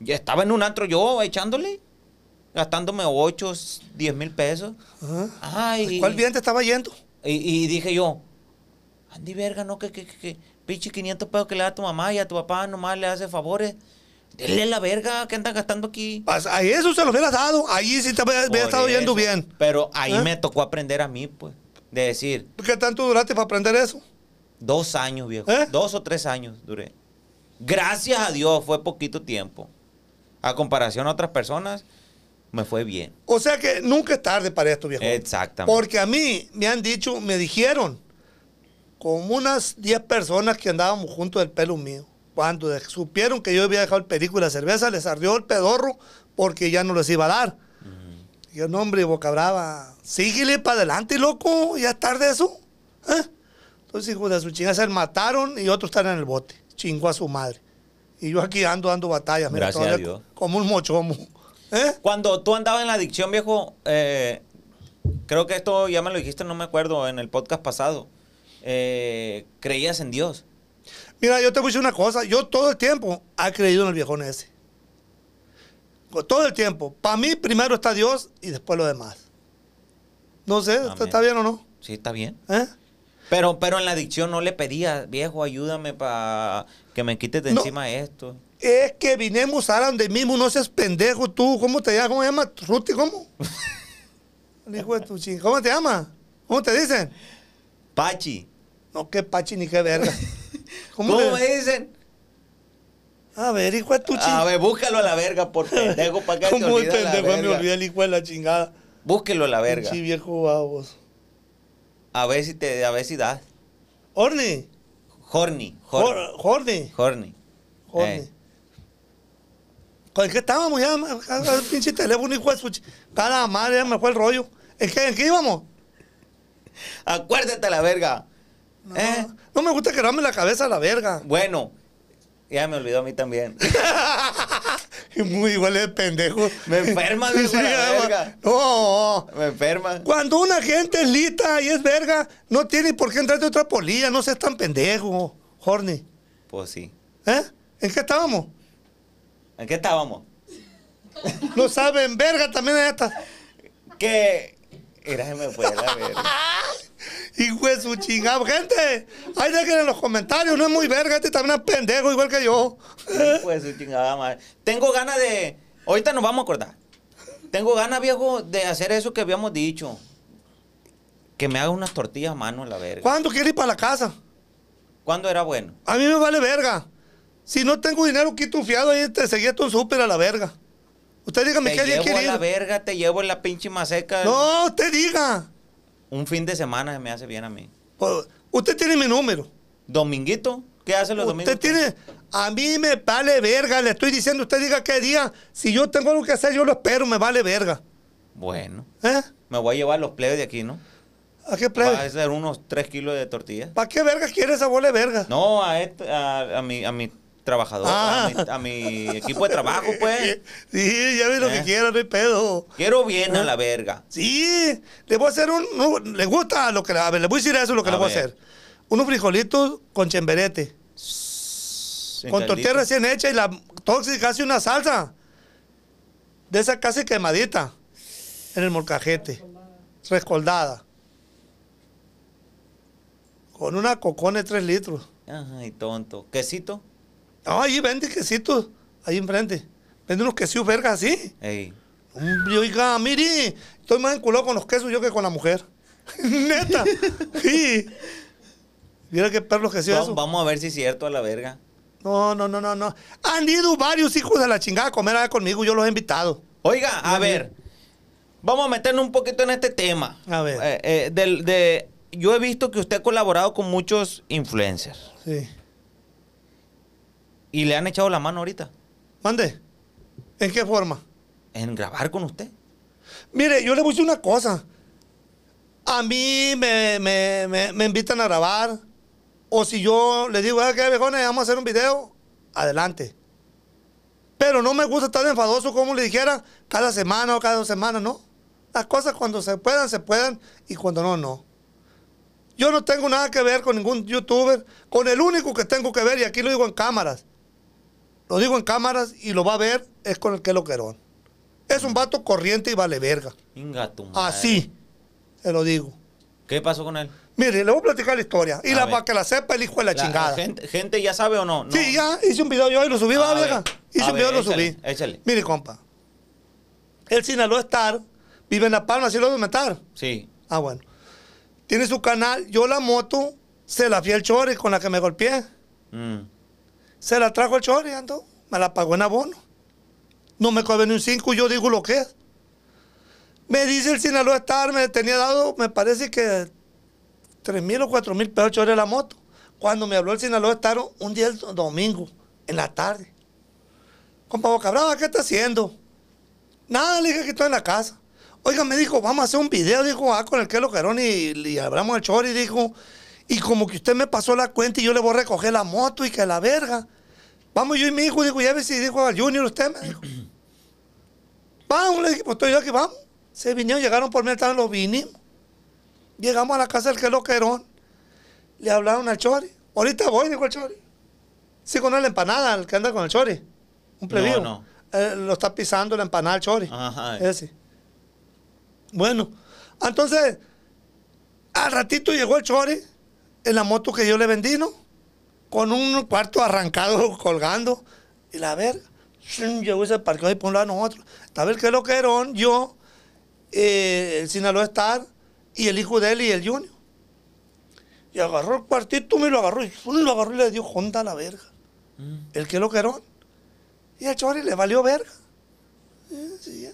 Ya estaba en un antro yo echándole, gastándome 8, 10 mil pesos. Ajá. Ay. ¿Cuál bien te estaba yendo? Y, y dije yo, Andy verga, no, que, que, que, que pinche 500 pesos que le da a tu mamá y a tu papá nomás le hace favores. Dele la verga que andan gastando aquí. Pues, A eso se lo hubieras dado. Ahí sí te hubiera hubiera estado yendo bien. Pero ahí ¿Eh? me tocó aprender a mí, pues. De decir, ¿Qué tanto duraste para aprender eso? dos años, viejo. ¿Eh? Dos o tres años duré. Gracias a Dios fue poquito tiempo. A comparación a otras personas, me fue bien. O sea que nunca es tarde para esto, viejo. Exactamente. Porque a mí me han dicho, me dijeron, como unas 10 personas que andábamos juntos del pelo mío. Cuando supieron que yo había dejado el perico y la cerveza, les ardió el pedorro porque ya no les iba a dar. Y yo, no, hombre, boca brava, síguele para adelante, loco, ya es tarde eso. ¿Eh? Entonces, hijos de su chingada, se mataron y otros están en el bote. Chingó a su madre. Y yo aquí ando dando batallas, mira, Gracias a Dios. co- como un mochomo. ¿Eh? Cuando tú andabas en la adicción, viejo, eh, creo que esto ya me lo dijiste, no me acuerdo, en el podcast pasado. Eh, creías en Dios. Mira, yo te voy a decir una cosa. Yo todo el tiempo he creído en el viejón ese. Todo el tiempo. Para mí primero está Dios y después lo demás. No sé, ¿está, bien o no? Sí, está bien. ¿Eh? Pero, pero en la adicción no le pedía, viejo, ayúdame para que me quites de No. encima esto. Es que vinimos a donde mismo, no seas pendejo tú. ¿Cómo te llamas? ¿Cómo te llamas? ¿Ruti? ¿Cómo? <laughs> El hijo de tu ching- ¿Cómo te llamas? ¿Cómo te dicen? Pachi. No, qué pachi ni qué verga. <laughs> ¿Cómo, le- me dicen? A ver, hijo de tu A ching. ver, búscalo a la verga por <laughs> pendejo, para que te ¿Cómo el pendejo? Me olvidé el hijo de la chingada. Búsquelo a la verga. Pinche viejo babos. A ver si te, a ver si das. Horny. Horny, horny, Hor- Horny. horny. ¿Con qué estábamos ya? El pinche teléfono, hijo de su Cada madre, ya me fue el rollo. ¿En qué, en qué íbamos? Acuérdate a la verga. No, ¿Eh? no me gusta quedarme la cabeza a la verga. Bueno, ya me olvidó a mí también. <laughs> Y Muy igual de pendejo. Me enferma, <laughs> ya, verga. No. me enferma. Cuando una gente es lista y es verga, no tiene por qué entrar de otra polilla. No seas tan pendejo, Horny. Pues sí. ¿Eh? ¿En qué estábamos? ¿En qué estábamos? No saben, verga también es esta. Que. Mira, se me fue la verga. <laughs> Hijo de su chingada. Gente, ahí dejen en los comentarios. No es muy verga, este también es pendejo, igual que yo. Pues su chingada madre. Tengo ganas de. Ahorita nos vamos a acordar. Tengo ganas, viejo, de hacer eso que habíamos dicho. Que me haga unas tortillas a mano a la verga. ¿Cuándo quiere ir para la casa? ¿Cuándo era bueno? A mí me vale verga. Si no tengo dinero, quito un fiado y te seguía tu súper a la verga. Usted dígame Te qué día llevo a quiere la ir. verga, te llevo en la pinche maseca. No, usted diga. Un fin de semana se me hace bien a mí. Pues, Usted tiene mi número. ¿Dominguito? ¿Qué hace los domingos? Usted tiene. A mí me vale verga. Le estoy diciendo, usted diga qué día. Si yo tengo algo que hacer, yo lo espero, me vale verga. Bueno, ¿Eh? me voy a llevar los plebes de aquí, ¿no? ¿A qué Va a plebe? ser unos 3 kilos de tortillas. ¿Para qué verga quiere esa bola de verga? No, a, este- a, a mi, a mi trabajador, Ah. a, mi, a mi equipo de trabajo, pues. <laughs> Sí, ya ve lo que Eh. quiera, no hay pedo. Quiero bien a la verga. Sí, le voy a hacer un. no, le gusta lo que. A ver, le voy a decir eso lo que A le voy a hacer. Unos frijolitos con chemberete. con tortilla recién hecha y la tóxica hace una salsa. De esa casi quemadita. En el molcajete. Rescoldada. Con una cocona de 3 litros. Ay, tonto. ¿Quesito? No, ahí vende quesitos. Ahí enfrente. Vende unos quesillos vergas así. Ey. Hombre, oiga, mire, estoy más enculado con los quesos yo que con la mujer. <laughs> Neta. Sí. Mira qué perros que sí Va- eso. vamos a ver si es cierto a la verga. No, no, no, no, no. Han ido varios hijos de la chingada a comer allá conmigo, yo los he invitado. Oiga, a ver. Vamos a meternos un poquito en este tema. A ver. Eh, eh, del, de yo he visto que usted ha colaborado con muchos influencers. Sí. Y le han echado la mano ahorita Mande. ¿En qué forma? en grabar con usted. Mire, yo le voy a decir una cosa. A mí me, me- me- me invitan a grabar. O si yo le digo, "Ah, ¿qué viejones? Vamos a hacer un video. Adelante. Pero no me gusta estar enfadoso, como le dijera, cada semana o cada dos semanas, no. Las cosas cuando se puedan, se puedan. Y cuando no, no. Yo no tengo nada que ver con ningún youtuber. Con el único que tengo que ver, y aquí lo digo en cámaras. Lo digo en cámaras y lo va a ver, es con el que lo querón. Es un vato corriente y vale verga. Inga tu madre. Así, se lo digo. ¿Qué pasó con él? Mire, le voy a platicar la historia. Y A la, ver. para que la sepa el hijo de la, La- chingada. gente, gente ya sabe o no? No. Sí, ya hice un video yo y lo subí, A va, ver, vieja. Hice a un video y lo échale, subí. échale. Mire, compa. El Sinaloa Star vive en La Palma, así lo meter. Sí. Ah, bueno. Tiene su canal. Yo la moto se la fui al Chori con la que me golpeé. Mm. Se la trajo el Chori, ando. Me la pagó en abono. No me cobré ni un 5, yo digo lo que es. Me dice el Sinaloa Star, me tenía dado, me parece que 3 mil o 4 mil pesos Chori la moto. Cuando me habló el Sinaloa Star un día el domingo, en la tarde. Compa Boca Brava, ¿qué está haciendo? Nada, le dije que estoy en la casa. Oiga, me dijo, vamos a hacer un video, dijo, ah, con el Kelo Querón y, y hablamos del Chori, dijo. Y como que usted me pasó la cuenta y yo le voy a recoger la moto y que la verga. Vamos yo y mi hijo, dijo, ya ve si dijo al Junior usted, me dijo. <clears throat> Vamos, le dije, pues estoy yo aquí, vamos. Se vinieron, llegaron por mí, estaban los vinimos. Llegamos a la casa del Kelo Querón. Le hablaron al Chori. Ahorita voy, dijo el Chori. Sí, con la empanada, el que anda con el Chori. Un plebido. no. Eh, lo está pisando la empanada el Chori. Ajá. Ese. Bueno, entonces, al ratito llegó el Chori en la moto que yo le vendí, ¿no? Con un cuarto arrancado <laughs> colgando. Y la verga. shum, Llegó y se parqueó ahí por un lado nosotros. Estaba el que lo querón, yo, eh, el Sinaloa Star y el hijo de él y el Junior. Y agarró el cuartito, me lo agarró y lo agarró y le dio jonda a la verga. Mm. El que lo querón. Y el Chori le valió verga. Sí.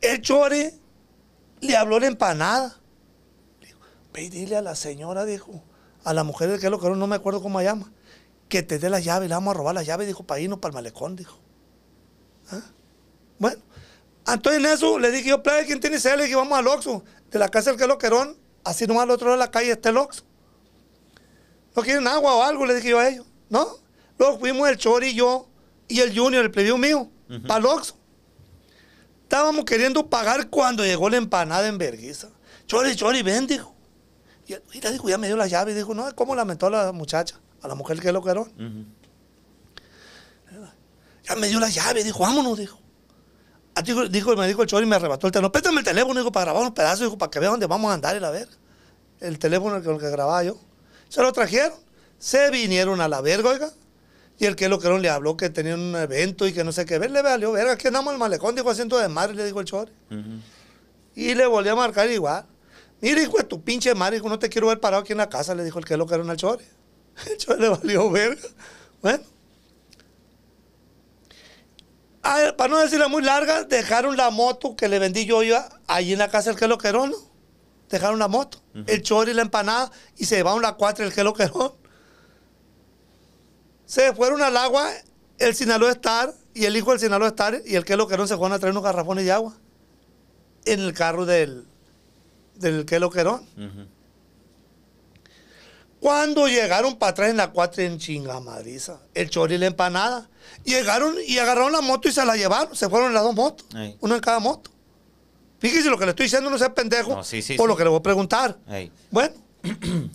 El Chori le habló la empanada. Ve y dile a la señora, dijo, a la mujer del que lo querón, no me acuerdo cómo se llama, que te dé la llave, le vamos a robar la llave, dijo, para irnos para el malecón, dijo. ¿Ah? Bueno, entonces en eso le dije yo, playa, ¿quién tiene sed? Le dije, vamos al Oxxo, de la casa del que lo querón, así nomás al otro lado de la calle está el Oxxo. ¿No quieren agua o algo? Le dije yo a ellos. ¿No? Luego fuimos el Chori y yo y el Junior, el preview mío, Ujú. para el Oxxo. Estábamos queriendo pagar cuando llegó la empanada en Berguisa. Chori, Chori, ven, dijo. Y mira, dijo, ya me dio la llave. Y dijo, no, ¿cómo lamentó a la muchacha? A la mujer que lo querón. Ujú. Ya me dio la llave, dijo, vámonos, dijo. Ah, dijo, dijo, me dijo el Chori y me arrebató el teléfono. Pétame el teléfono, dijo, para grabar unos pedazos, dijo, para que vea dónde vamos a andar y la verga. El teléfono con el que grababa yo. Se lo trajeron. Se vinieron a la verga, oiga. Y el que lo querón le habló que tenían un evento y que no sé qué ver, le valió verga. Aquí andamos el malecón, dijo, haciendo de madre, le dijo el Chori. Y le volvió a marcar igual. Mira, hijo de tu pinche madre, dijo, no te quiero ver parado aquí en la casa, le dijo el que lo que era al chore. <laughs> El chore le valió verga. Bueno. Para no decirla muy larga, dejaron la moto que le vendí yo ya ahí en la casa del que lo querón, ¿no? Dejaron la moto, el chore y la empanada, y se llevaron la cuatro el que lo querón. Se fueron al agua, el Sinaloa Star y el hijo del Sinaloa Star y el que lo querón se fueron a traer unos garrafones de agua en el carro del, del Kelo Querón. Ujú. Cuando llegaron para atrás en la 4 en chingamadriza, el chori y la empanada, llegaron y agarraron la moto y se la llevaron. Se fueron las dos motos, Ey. uno en cada moto. Fíjese lo que le estoy diciendo, no sea pendejo, No, sí, sí, por sí. lo que le voy a preguntar. Ey. Bueno, <clears throat>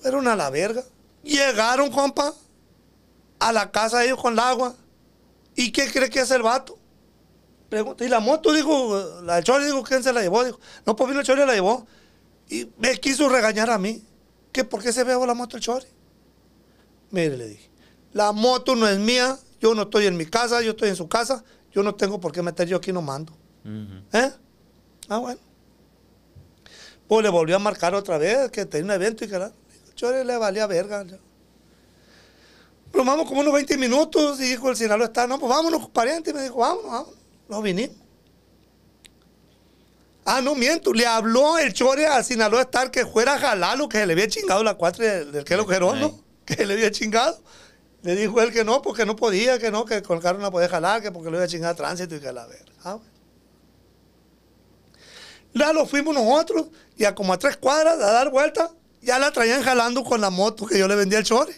fueron a la verga. Llegaron, compa, a la casa ellos con el agua. ¿Y qué cree que es el vato? Pregunta, y la moto, dijo, la Chori, dijo, ¿quién se la llevó? Dijo, no, pues vino el Chori y la llevó. Y me quiso regañar a mí. ¿Que por qué se llevó la moto el Chori? Mire, le dije, la moto no es mía, yo no estoy en mi casa, yo estoy en su casa, yo no tengo por qué meter yo aquí no mando. ¿Eh? Ah, bueno. Pues le volvió a marcar otra vez que tenía un evento y que la, el Chori le valía verga. vamos como unos 20 minutos y dijo el Sinaloa está, no, pues vámonos, pariente. Y me dijo, vámonos, vámonos. Nos vinimos. Ah, no miento. Le habló el chore a Sinaloa Star que fuera a jalarlo, que se le había chingado la cuatro del, del que lo Gerondo. Que se le había chingado. Le dijo él que no, porque no podía, que no, que con el carro no podía jalar, que porque le iba a chingar tránsito y que la verga. Ah, bueno. Ya lo fuimos nosotros y a como a tres cuadras a dar vuelta, ya la traían jalando con la moto que yo le vendía al chore.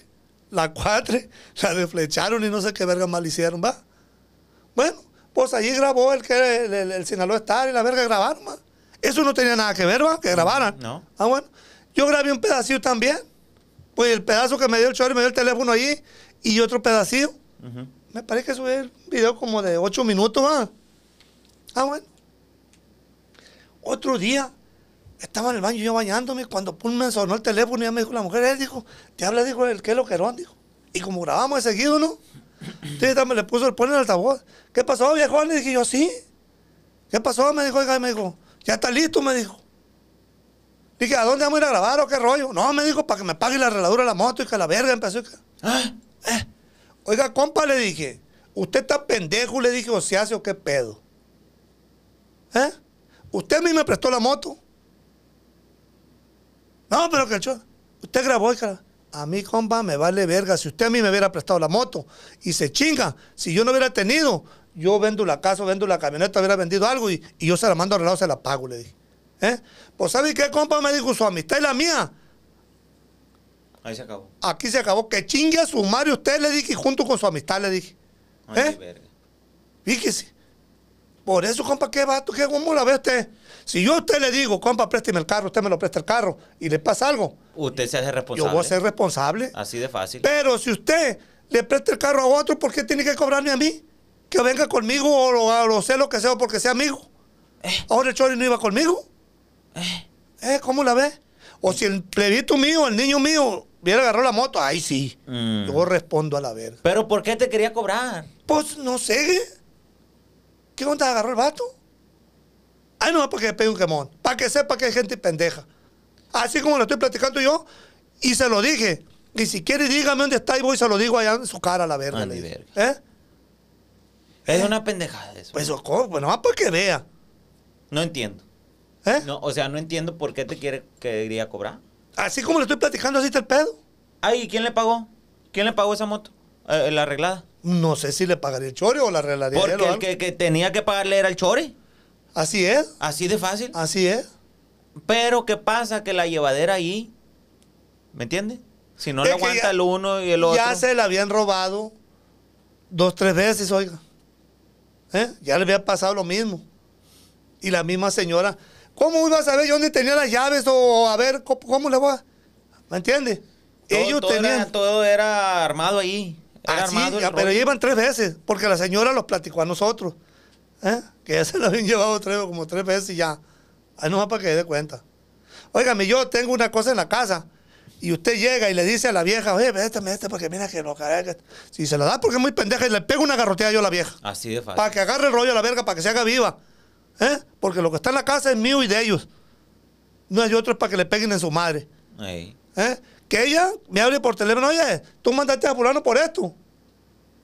La cuatro, <laughs> la desflecharon y no sé qué verga mal hicieron, va. Bueno, pues allí grabó el que el, el- el Sinaloa Star y la verga grabaron. Eso no tenía nada que ver, va, que grabaran. No. Ah, bueno. Yo grabé un pedacito también. Pues el pedazo que me dio el chore me dio el teléfono allí y otro pedacito. Me parece que subí el video como de 8 minutos, ¿va? Ah, bueno. Otro día, estaba en el baño yo bañándome, cuando pum, me sonó el teléfono y ya me dijo la mujer, él dijo, te habla, dijo, el que loquerón, dijo. Y como grabamos de seguido, ¿no? Entonces me le puso el pone en el altavoz. ¿Qué pasó, viejo? Le dije yo, sí. ¿Qué pasó? Me dijo, oiga, y me dijo, ya está listo, me dijo. Dije, ¿a dónde vamos a ir a grabar o qué rollo? No, me dijo, para que me pague la arregladura de la moto y que la verga empezó. y que- Ah, Oiga, compa, le dije, usted está pendejo, le dije, o se hace o qué pedo. ¿Eh? Usted a mí me prestó la moto. No, pero que el Usted grabó, hija. A mí, compa, me vale verga. Si usted a mí me hubiera prestado la moto y se chinga, si yo no hubiera tenido, yo vendo la casa, vendo la camioneta, hubiera vendido algo y, y yo se la mando arreglado, se la pago, le dije. ¿Eh? Pues, ¿sabe qué, compa? Me dijo, su amistad y la mía. ahí se acabó. Aquí se acabó. Que chingue a su madre usted, le dije, y junto con su amistad, le dije. Ay, ¿Eh? verga. Fíjese. Por eso, compa, ¿qué vato? ¿Qué, ¿Cómo la ve usted? Si yo a usted le digo, compa, présteme el carro, usted me lo presta el carro y le pasa algo, Usted se hace yo responsable. voy a ser responsable. Así de fácil. Pero si usted le presta el carro a otro, ¿por qué tiene que cobrarme a mí? Que venga conmigo o lo, lo sé lo que sea porque sea amigo. Ahora el chori no iba conmigo. ¿Eh? ¿Cómo la ve? O si el plebito mío, el niño mío, hubiera agarrado la moto, ahí sí. Mm. Yo respondo a la verga. Pero ¿por qué te quería cobrar? Pues no sé. ¿Qué onda agarró el vato? Ay, no, para que le pegue un quemón. Para que sepa que hay gente pendeja. Así como lo estoy platicando yo. Y se lo dije. Y si quiere, dígame dónde está y voy se lo digo allá en su cara la verga. Le dije. verga. ¿Eh? Es una pendejada eso. Pues, ¿cómo? pues nomás para que vea. no entiendo. ¿Eh? No, o sea, no entiendo por qué te quiere quería cobrar. Así como le estoy platicando, así está el pedo. Ay, ¿y quién le pagó? ¿Quién le pagó esa moto? Eh, la arreglada. No sé si le pagaría el chore o la arreglaría Porque el que, que tenía que pagarle era el chore. Así es. Así de fácil. Así es. Pero ¿qué pasa? Que la llevadera ahí, ¿me entiendes? Si no Es le que aguanta ya- el uno y el otro. Ya se la habían robado dos, tres veces, oiga. ¿Eh? Ya le había pasado lo mismo. Y la misma señora, ¿cómo iba a saber yo dónde tenía las llaves o a ver cómo, cómo le voy a... ¿Me entiendes? todo, Ellos todo tenían... Era, todo era armado ahí. Era Así, armado ya, pero llevan tres veces, porque la señora los platicó a nosotros. ¿Eh? Que ya se la habían llevado tres, como tres veces y ya. Ahí nomás para que dé cuenta. Óigame, yo tengo una cosa en la casa y usted llega y le dice a la vieja, oye, préstame este porque mira que lo carga. Si se lo da porque es muy pendeja y le pego una garroteada yo a la vieja. Así de fácil. Para que agarre el rollo a la verga, para que se haga viva. ¿eh? Porque lo que está en la casa es mío y de ellos. No hay otro para que le peguen en su madre. Ey. ¿Eh? Que ella me hable por teléfono, oye, tú mandaste a fulano por esto.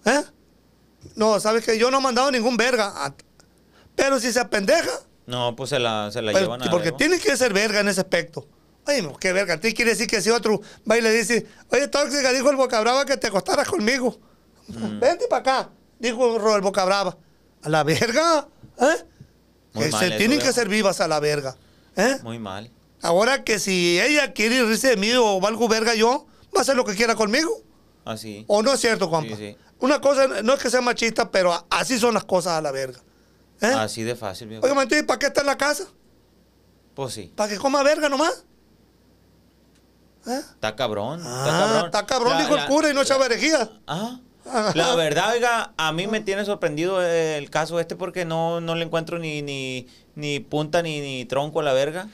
¿Eh? No, sabes que yo no he mandado ningún verga. Ah, Pero si se apendeja, No, pues se la, se la pues, llevan a porque tiene que ser verga en ese aspecto. Oye, qué verga, ¿tú quiere decir que si otro va y le dice, oye, tóxica, dijo el Boca Brava que te acostaras conmigo. Mm. Vente para acá, dijo el Boca Brava. A la verga, ¿eh? Muy que mal se eso, tienen que ser vivas a la verga. ¿eh? Muy mal. Ahora que si ella quiere irse de mí o valgo verga yo, va a hacer lo que quiera conmigo. Así. ¿O no es cierto, compa? Sí, sí. Una cosa, no es que sea machista, pero así son las cosas a la verga. ¿Eh? Así de fácil, viejo. Oiga, entonces, ¿para qué está en la casa? Pues sí. ¿Para que coma verga nomás? ¿Eh? Está cabrón. Ah, está cabrón. está cabrón, La- dijo la- el cura y no echaba herejía. Ah. La verdad, oiga, a mí me tiene sorprendido el caso este porque no, no le encuentro ni, ni, ni punta ni, ni tronco a la verga.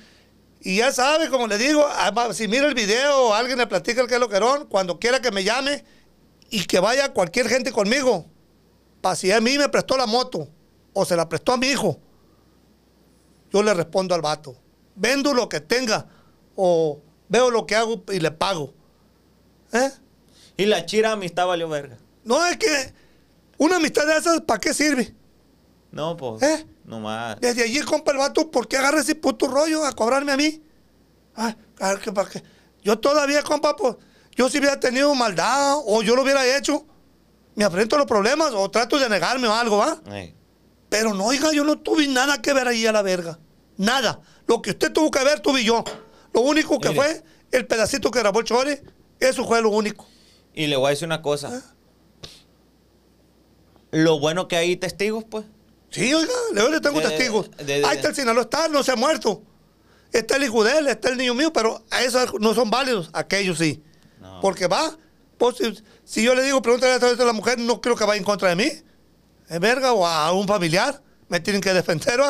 Y ya sabe, como le digo, ah, si mira el video o alguien le platica el que es loquerón, cuando quiera que me llame y que vaya cualquier gente conmigo. Pa' si a mí me prestó la moto o se la prestó a mi hijo, yo le respondo al vato. Vendo lo que tenga o veo lo que hago y le pago. ¿Eh? Y la chira amistad valió verga. No es que una amistad de esas, ¿para qué sirve? No, pues. ¿Eh? Nomás. Desde allí, compa, el vato, ¿por qué agarra ese puto rollo a cobrarme a mí? Ah, a ver, ¿qué, para qué? Yo todavía, compa, pues, yo si hubiera tenido maldad o yo lo hubiera hecho, me enfrento a los problemas o trato de negarme o algo, ¿va? Pero no, oiga, yo no tuve nada que ver ahí a la verga. Nada. Lo que usted tuvo que ver, tuve yo. Lo único que Mire. fue el pedacito que grabó el Chore, eso fue lo único. Y le voy a decir una Ah. cosa. Lo bueno que hay testigos, pues. Sí, oiga, le, le tengo De- testigos. de- de- Ahí está el Sinaloa, está, no se ha muerto. Está el hijo de él, está el niño mío, pero a esos no son válidos, aquellos sí. No. Porque va, pues, si, yo le digo, pregúntale a través de la mujer, no creo que vaya en contra de mí. Es verga, o a un familiar, me tienen que defender,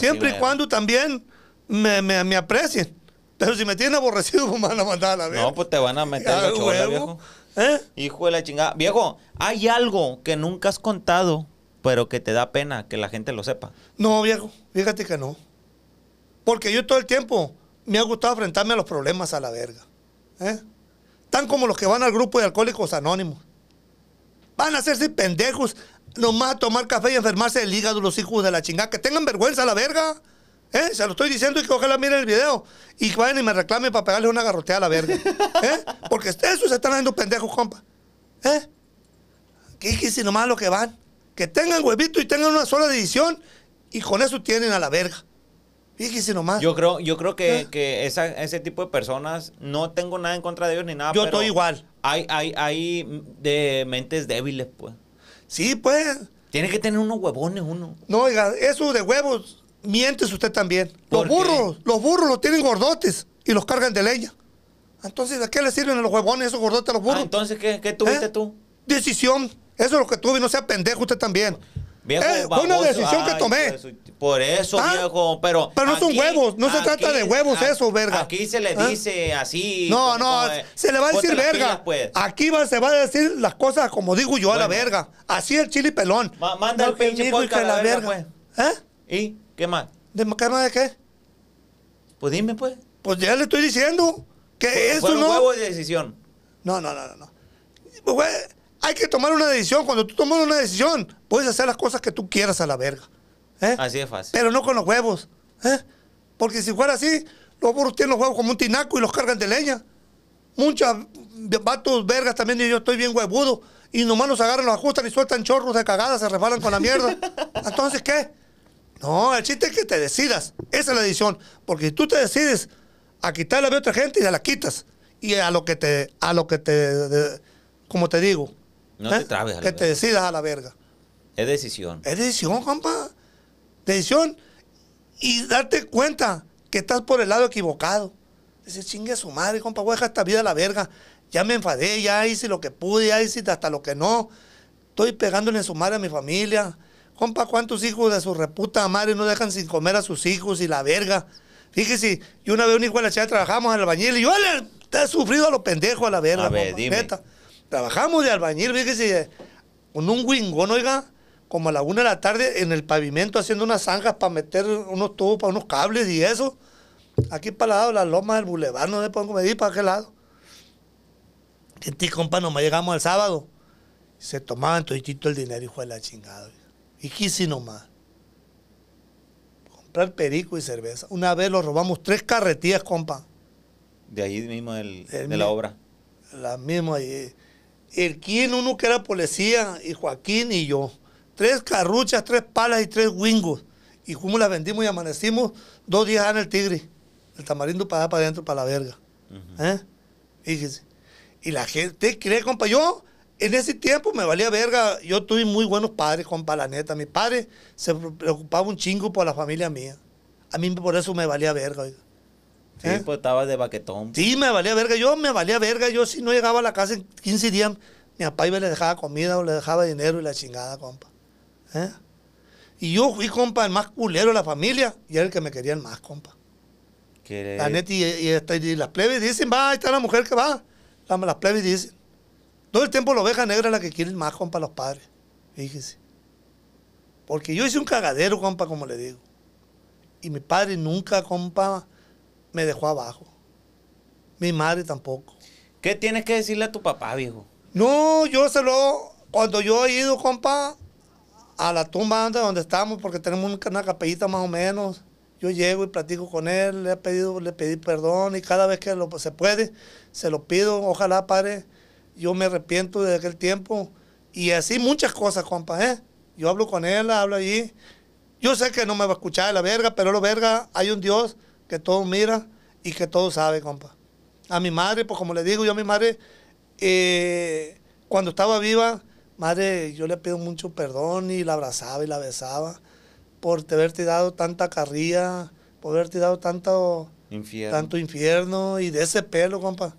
Siempre y cuando también me, me, me aprecien. Pero si me tienen aborrecido, <laughs> pues me van a mandar a la verga. No, pues te van a meter Ah, la chola, viejo. ¿Eh? Hijo de la chingada. Viejo, hay algo que nunca has contado, pero que te da pena que la gente lo sepa. No, viejo, fíjate que no. Porque yo todo el tiempo me ha gustado enfrentarme a los problemas a la verga. ¿eh? Tan como los que van al grupo de alcohólicos anónimos. Van a hacerse pendejos, nomás a tomar café y enfermarse del hígado los hijos de la chingada. Que tengan vergüenza la verga. ¿eh? Se lo estoy diciendo y que ojalá miren el video. Y vayan y me reclamen para pegarle una garroteada a la verga. ¿eh? Porque esos se están haciendo pendejos, compa. ¿Eh? Que si nomás lo que van. Que tengan huevito y tengan una sola decisión y con eso tienen a la verga. Fíjese nomás. Yo creo, yo creo que, ¿Eh? que esa, ese tipo de personas, no tengo nada en contra de ellos ni nada. Yo pero estoy igual. Hay, hay, hay de mentes débiles, pues. Sí, pues. Tiene que tener unos huevones uno. No, oiga, eso de huevos, mientes usted también. ¿Por Los qué? burros, los burros los tienen gordotes y los cargan de leña. Entonces, ¿a qué le sirven a los huevones esos gordotes a los Ah, burros? entonces, ¿qué, qué tuviste ¿Eh? tú? Decisión. Eso es lo que tuve, no sea pendejo usted también. Viejo, Eh, fue una decisión que tomé. su- Por eso, Ah, viejo, pero... pero no son huevos, no se trata de huevos eso, verga. Aquí se le ¿Ah? dice así... No, no, como se le va a decir verga. pilas, pues. Aquí va, se va a decir las cosas como digo yo a la verga. Así el chile pelón. Ma- manda el pinche podcast a la verga, ¿Eh? ¿Y qué más? ¿De qué más de qué? Pues dime, pues. Pues ya le estoy diciendo que eso no. huevos de decisión. No, no, no, no. no. Hay que tomar una decisión. Cuando tú tomas una decisión, puedes hacer las cosas que tú quieras a la verga. ¿eh? Así de fácil. Pero no con los huevos. ¿eh? Porque si fuera así, los burros tienen los huevos como un tinaco y los cargan de leña. Muchos vatos vergas también, y yo estoy bien huevudo. Y nomás los agarran, los ajustan y sueltan chorros de cagada, se resbalan con la mierda. <laughs> Entonces, ¿qué? No, el chiste es que te decidas. Esa es la decisión. Porque si tú te decides a quitarle a otra gente y se la quitas. Y a lo que te, a lo que te, de- como te digo. No te trabes a la Que te decidas a la verga. Es decisión. Es decisión, compa. Decisión. Y darte cuenta que estás por el lado equivocado. Dice, chingue a su madre, compa, voy a dejar esta vida a la verga. Ya me enfadé, ya hice lo que pude, ya hice hasta lo que no. Estoy pegándole en su madre a mi familia. Compa, ¿cuántos hijos de su reputa madre no dejan sin comer a sus hijos y la verga? Fíjese, yo una vez un hijo de la chica trabajamos en el albañil y yo le he sufrido a los pendejos a la verga. A ver, compa, dime. neta. Trabajamos de albañil, fíjese, con un wingón, oiga, como a la una de la tarde en el pavimento haciendo unas zanjas para meter unos tubos para unos cables y eso. Aquí para el lado de las lomas del bulevar, no sé dónde medir para qué lado. Que ti, compa, nomás llegamos el sábado. Se tomaban toditito el dinero, hijo de la chingada. oiga. Y quise nomás. Comprar perico y cerveza. Una vez lo robamos tres carretillas, compa. De ahí mismo del- El de la obra. La misma. eh, El quien, uno que era policía, y Joaquín y yo. Tres carruchas, tres palas y tres wingos. Y fuimos, las vendimos y amanecimos dos días en el Tigre. El tamarindo para allá, para adentro, para la verga. ¿Eh? Fíjese. Y la gente cree, compa, yo en ese tiempo me valía verga. Yo tuve muy buenos padres, compa, la neta. Mi padre se preocupaba un chingo por la familia mía. A mí por eso me valía verga, oiga. Sí, ¿Eh? pues estaba de baquetón. Sí, me valía verga. Yo me valía verga. Yo si no llegaba a la casa en 15 días, mi papá iba y le dejaba comida o le dejaba dinero y la chingada, compa. ¿Eh? Y yo fui, compa, el más culero de la familia y era el que me querían más, compa. La neta, y, y esta- y las plebes dicen, va, ahí está la mujer que va. La- las plebes dicen. Todo el tiempo la oveja negra es la que quieren más, compa, los padres. Fíjese. Porque yo hice un cagadero, compa, como le digo. Y mi padre nunca, compa, me dejó abajo. Mi madre tampoco. ¿Qué tienes que decirle a tu papá, viejo? No, yo se lo. Cuando yo he ido, compa, a la tumba donde estamos, porque tenemos un- una capellita más o menos. Yo llego y platico con él, le he pedido, le pedí perdón y cada vez que lo, se puede, se lo pido. Ojalá, padre, yo me arrepiento de aquel tiempo. Y así muchas cosas, compa, ¿eh? Yo hablo con él, hablo allí. Yo sé que no me va a escuchar de la verga, pero lo verga, hay un Dios que todo mira y que todo sabe, compa. A mi madre, pues como le digo, yo a mi madre, eh, cuando estaba viva, madre, yo le pido mucho perdón y la abrazaba y la besaba por haberte dado tanta carrilla, por haberte dado tanto, Infierno. tanto infierno y de ese pelo, compa.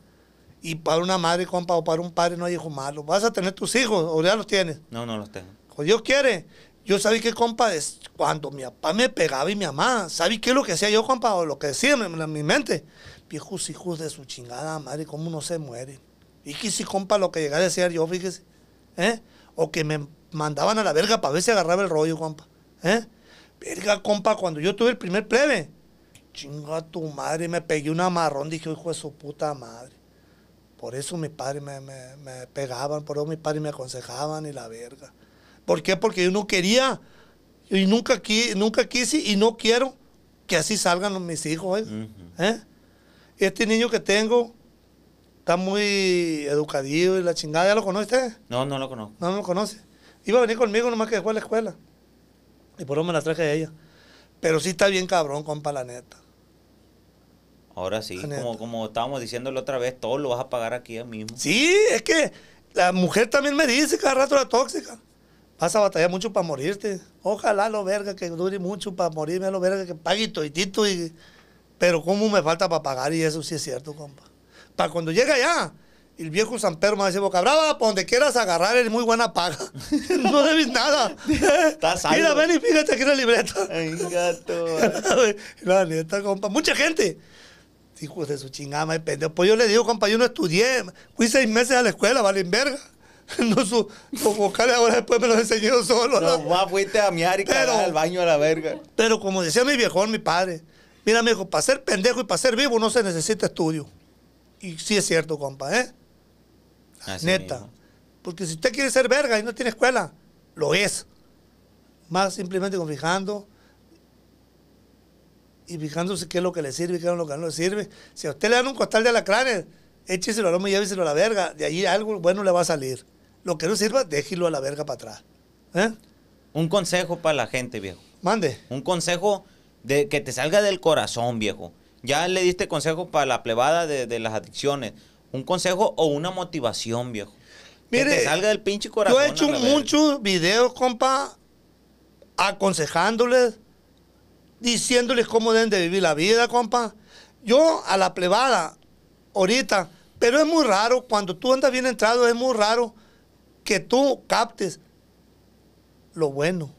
Y para una madre, compa, o para un padre no hay hijo malo. Vas a tener tus hijos, o ya los tienes. No, no los tengo. Pues Dios quiere. Yo sabía que, compa, cuando mi papá me pegaba y mi mamá, ¿sabía qué es lo que hacía yo, compa? O lo que decía en, mi mente. Viejos hijos de su chingada madre, ¿cómo no se mueren? Y que si, compa, lo que llegué a decir yo, fíjese. ¿Eh? O que me mandaban a la verga para ver si agarraba el rollo, compa. ¿Eh? Verga, compa, cuando yo tuve el primer plebe. Chinga tu madre, me pegué un amarrón, dije, hijo de su puta madre. Por eso mis padres me, me- me pegaban, por eso mis padres me aconsejaban y la verga. ¿Por qué? Porque yo no quería, y nunca, qui- nunca quise y no quiero que así salgan los- mis hijos. ¿eh? ¿Eh? Y este niño que tengo está muy educadillo y la chingada, ¿ya lo conoce usted? No, no lo conozco. No, no lo conoce. Iba a venir conmigo nomás que dejó la escuela. Y por eso me la traje a ella. Pero sí está bien cabrón, compa, la neta. Ahora sí, como, como estábamos diciéndolo otra vez, todo lo vas a pagar aquí mismo. Sí, es que la mujer también me dice cada rato la tóxica. Vas a batallar mucho para morirte. Ojalá lo verga que dure mucho para morirme, lo verga que pague toditito y Pero cómo me falta para pagar y eso sí es cierto, compa. Para cuando llegue allá, el viejo San Pedro me decir, Boca Brava, por donde quieras agarrar, es muy buena paga. <laughs> no debes nada. Estás saldo. Mira, ven y fíjate aquí en la libreta. Ay, gato. <laughs> la neta, compa. Mucha gente. Hijos de su chingada, madre, pendejo. Pues yo le digo, compa, yo no estudié. Fui seis meses a la escuela, vale, en verga. <laughs> No, su, los vocales ahora después me los enseñé yo solo. No, más fuiste a miar y Pero- al baño a la verga. Pero como decía mi viejón, mi padre, mira, me dijo, para ser pendejo y para ser vivo no se necesita estudio. Y sí es cierto, compa, ¿eh? Así Neta. mismo. Porque si usted quiere ser verga y no tiene escuela, lo es. Más simplemente con fijando y fijándose qué es lo que le sirve y qué es lo que no le sirve. Si a usted le dan un costal de alacranes, écheselo al lomo y lléveselo a la verga. De ahí algo bueno le va a salir. Lo que no sirva, déjelo a la verga para atrás. ¿Eh? Un consejo para la gente, viejo. Mande. Un consejo de que te salga del corazón, viejo. Ya le diste consejo para la plebada de, de las adicciones. Un consejo o una motivación, viejo. que Mire, te salga del pinche corazón. Yo he hecho muchos videos, compa, aconsejándoles, diciéndoles cómo deben de vivir la vida, compa. Yo a la plebada, ahorita, pero es muy raro, cuando tú andas bien entrado, es muy raro que tú captes lo bueno.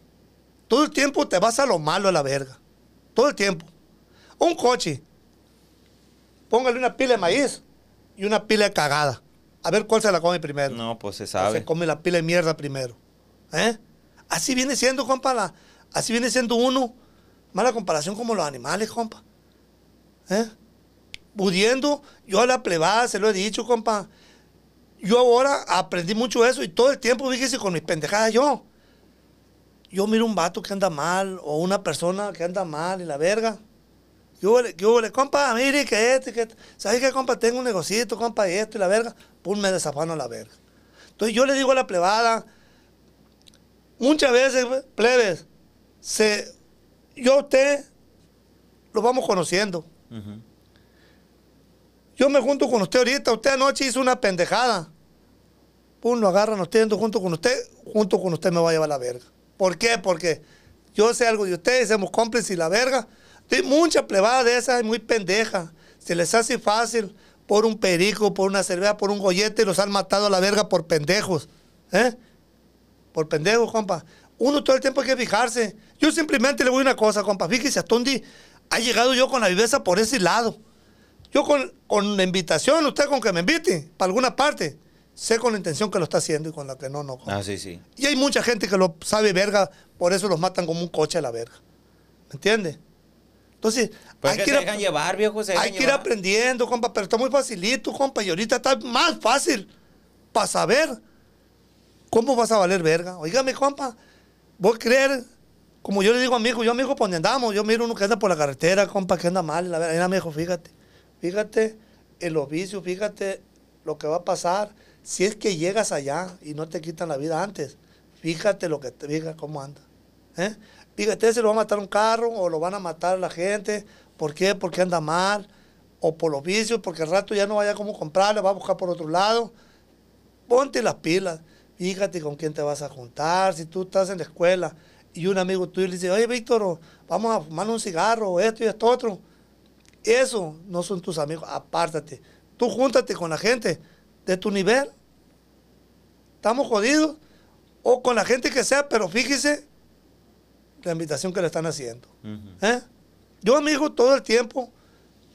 Todo el tiempo te vas a lo malo a la verga. Todo el tiempo. Un coche, póngale una pila de maíz y una pila de cagada. A ver cuál se la come primero. No, pues se O sabe. Se come la pila de mierda primero. ¿Eh? Así viene siendo, compa. la- así viene siendo uno. Mala comparación como los animales, compa. ¿Eh? Pudiendo, yo a la plebada se lo he dicho, compa. Yo ahora aprendí mucho eso y todo el tiempo, fíjese, con mis pendejadas yo. Yo miro un vato que anda mal o una persona que anda mal y la verga. Yo le, yo le, compa, mire que este, que este. ¿Sabes qué, compa? Tengo un negocito, compa, y esto y la verga. Pum, me desafano a la verga. Entonces yo le digo a la plebada, muchas veces, plebes, se, yo a usted lo vamos conociendo. Yo me junto con usted ahorita, usted anoche hizo una pendejada. Pum, lo agarran usted, junto con usted, junto con usted me va a llevar la verga. ¿Por qué? Porque yo sé algo de ustedes, somos cómplices y la verga. Hay mucha plebada de esas, muy pendeja. Se les hace fácil por un perico, por una cerveza, por un gollete, los han matado a la verga por pendejos. ¿Eh? Por pendejos, compa. Uno todo el tiempo hay que fijarse. Yo simplemente le voy a una cosa, compa. Fíjese hasta dónde ha llegado yo con la viveza por ese lado. Yo con, con la invitación, usted con que me invite para alguna parte, sé con la intención que lo está haciendo y con la que no, no. Ah, sí, sí. Y hay mucha gente que lo sabe verga, por eso los matan como un coche a la verga. ¿Me entiende? Entonces, Pues hay que ir, dejan llevar, viejo, se hay que ir aprendiendo, compa, pero está muy facilito, compa, y ahorita está más fácil para saber cómo vas a valer verga. Oígame, compa, vos creer, como yo le digo a mi hijo, yo a mi hijo, ¿por donde andamos? Yo miro uno que anda por la carretera, compa, que anda mal. La verdad, mira, mi hijo, fíjate, fíjate en los vicios, fíjate lo que va a pasar si es que llegas allá y no te quitan la vida antes. Fíjate lo que te diga, cómo anda. ¿eh? Fíjate, se lo va a matar un carro o lo van a matar la gente. ¿Por qué? Porque anda mal. O por los vicios, porque al rato ya no vaya como comprarle, va a buscar por otro lado. Ponte las pilas. Fíjate con quién te vas a juntar. Si tú estás en la escuela y un amigo tuyo le dice, oye, Víctor, vamos a fumar un cigarro, esto y esto otro. Eso no son tus amigos, apártate. Tú júntate con la gente de tu nivel. Estamos jodidos. O con la gente que sea, pero fíjese la invitación que le están haciendo. ¿Eh? Yo a mi hijo todo el tiempo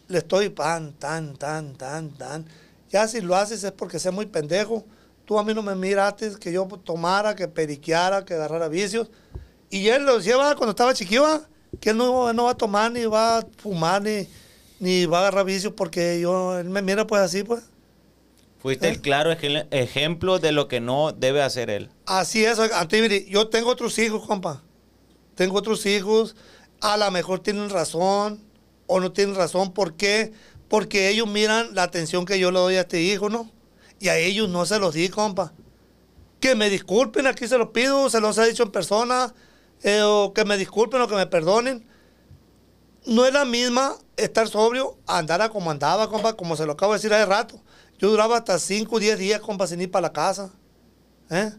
le estoy pan, tan, tan, tan, tan. Ya si lo haces es porque sea muy pendejo. Tú a mí no me miraste que yo tomara, que periqueara, que agarrara vicios. Y él lo lleva cuando estaba chiquillo, que él no, no va a tomar, ni va a fumar, ni, ni va a agarrar vicios porque yo, él me mira pues así, pues. Fuiste el claro ej- ejemplo de lo que no debe hacer él. Así es, yo tengo otros hijos, compa. Tengo otros hijos, a lo mejor tienen razón o no tienen razón. ¿Por qué? Porque ellos miran la atención que yo le doy a este hijo, ¿no? Y a ellos no se los di, compa. Que me disculpen, aquí se los pido, se los he dicho en persona, eh, o que me disculpen o que me perdonen. No es la misma estar sobrio andar a como andaba, compa, como se lo acabo de decir hace rato. Yo duraba hasta 5 o 10 días, compa, sin ir para la casa. ¿Eh?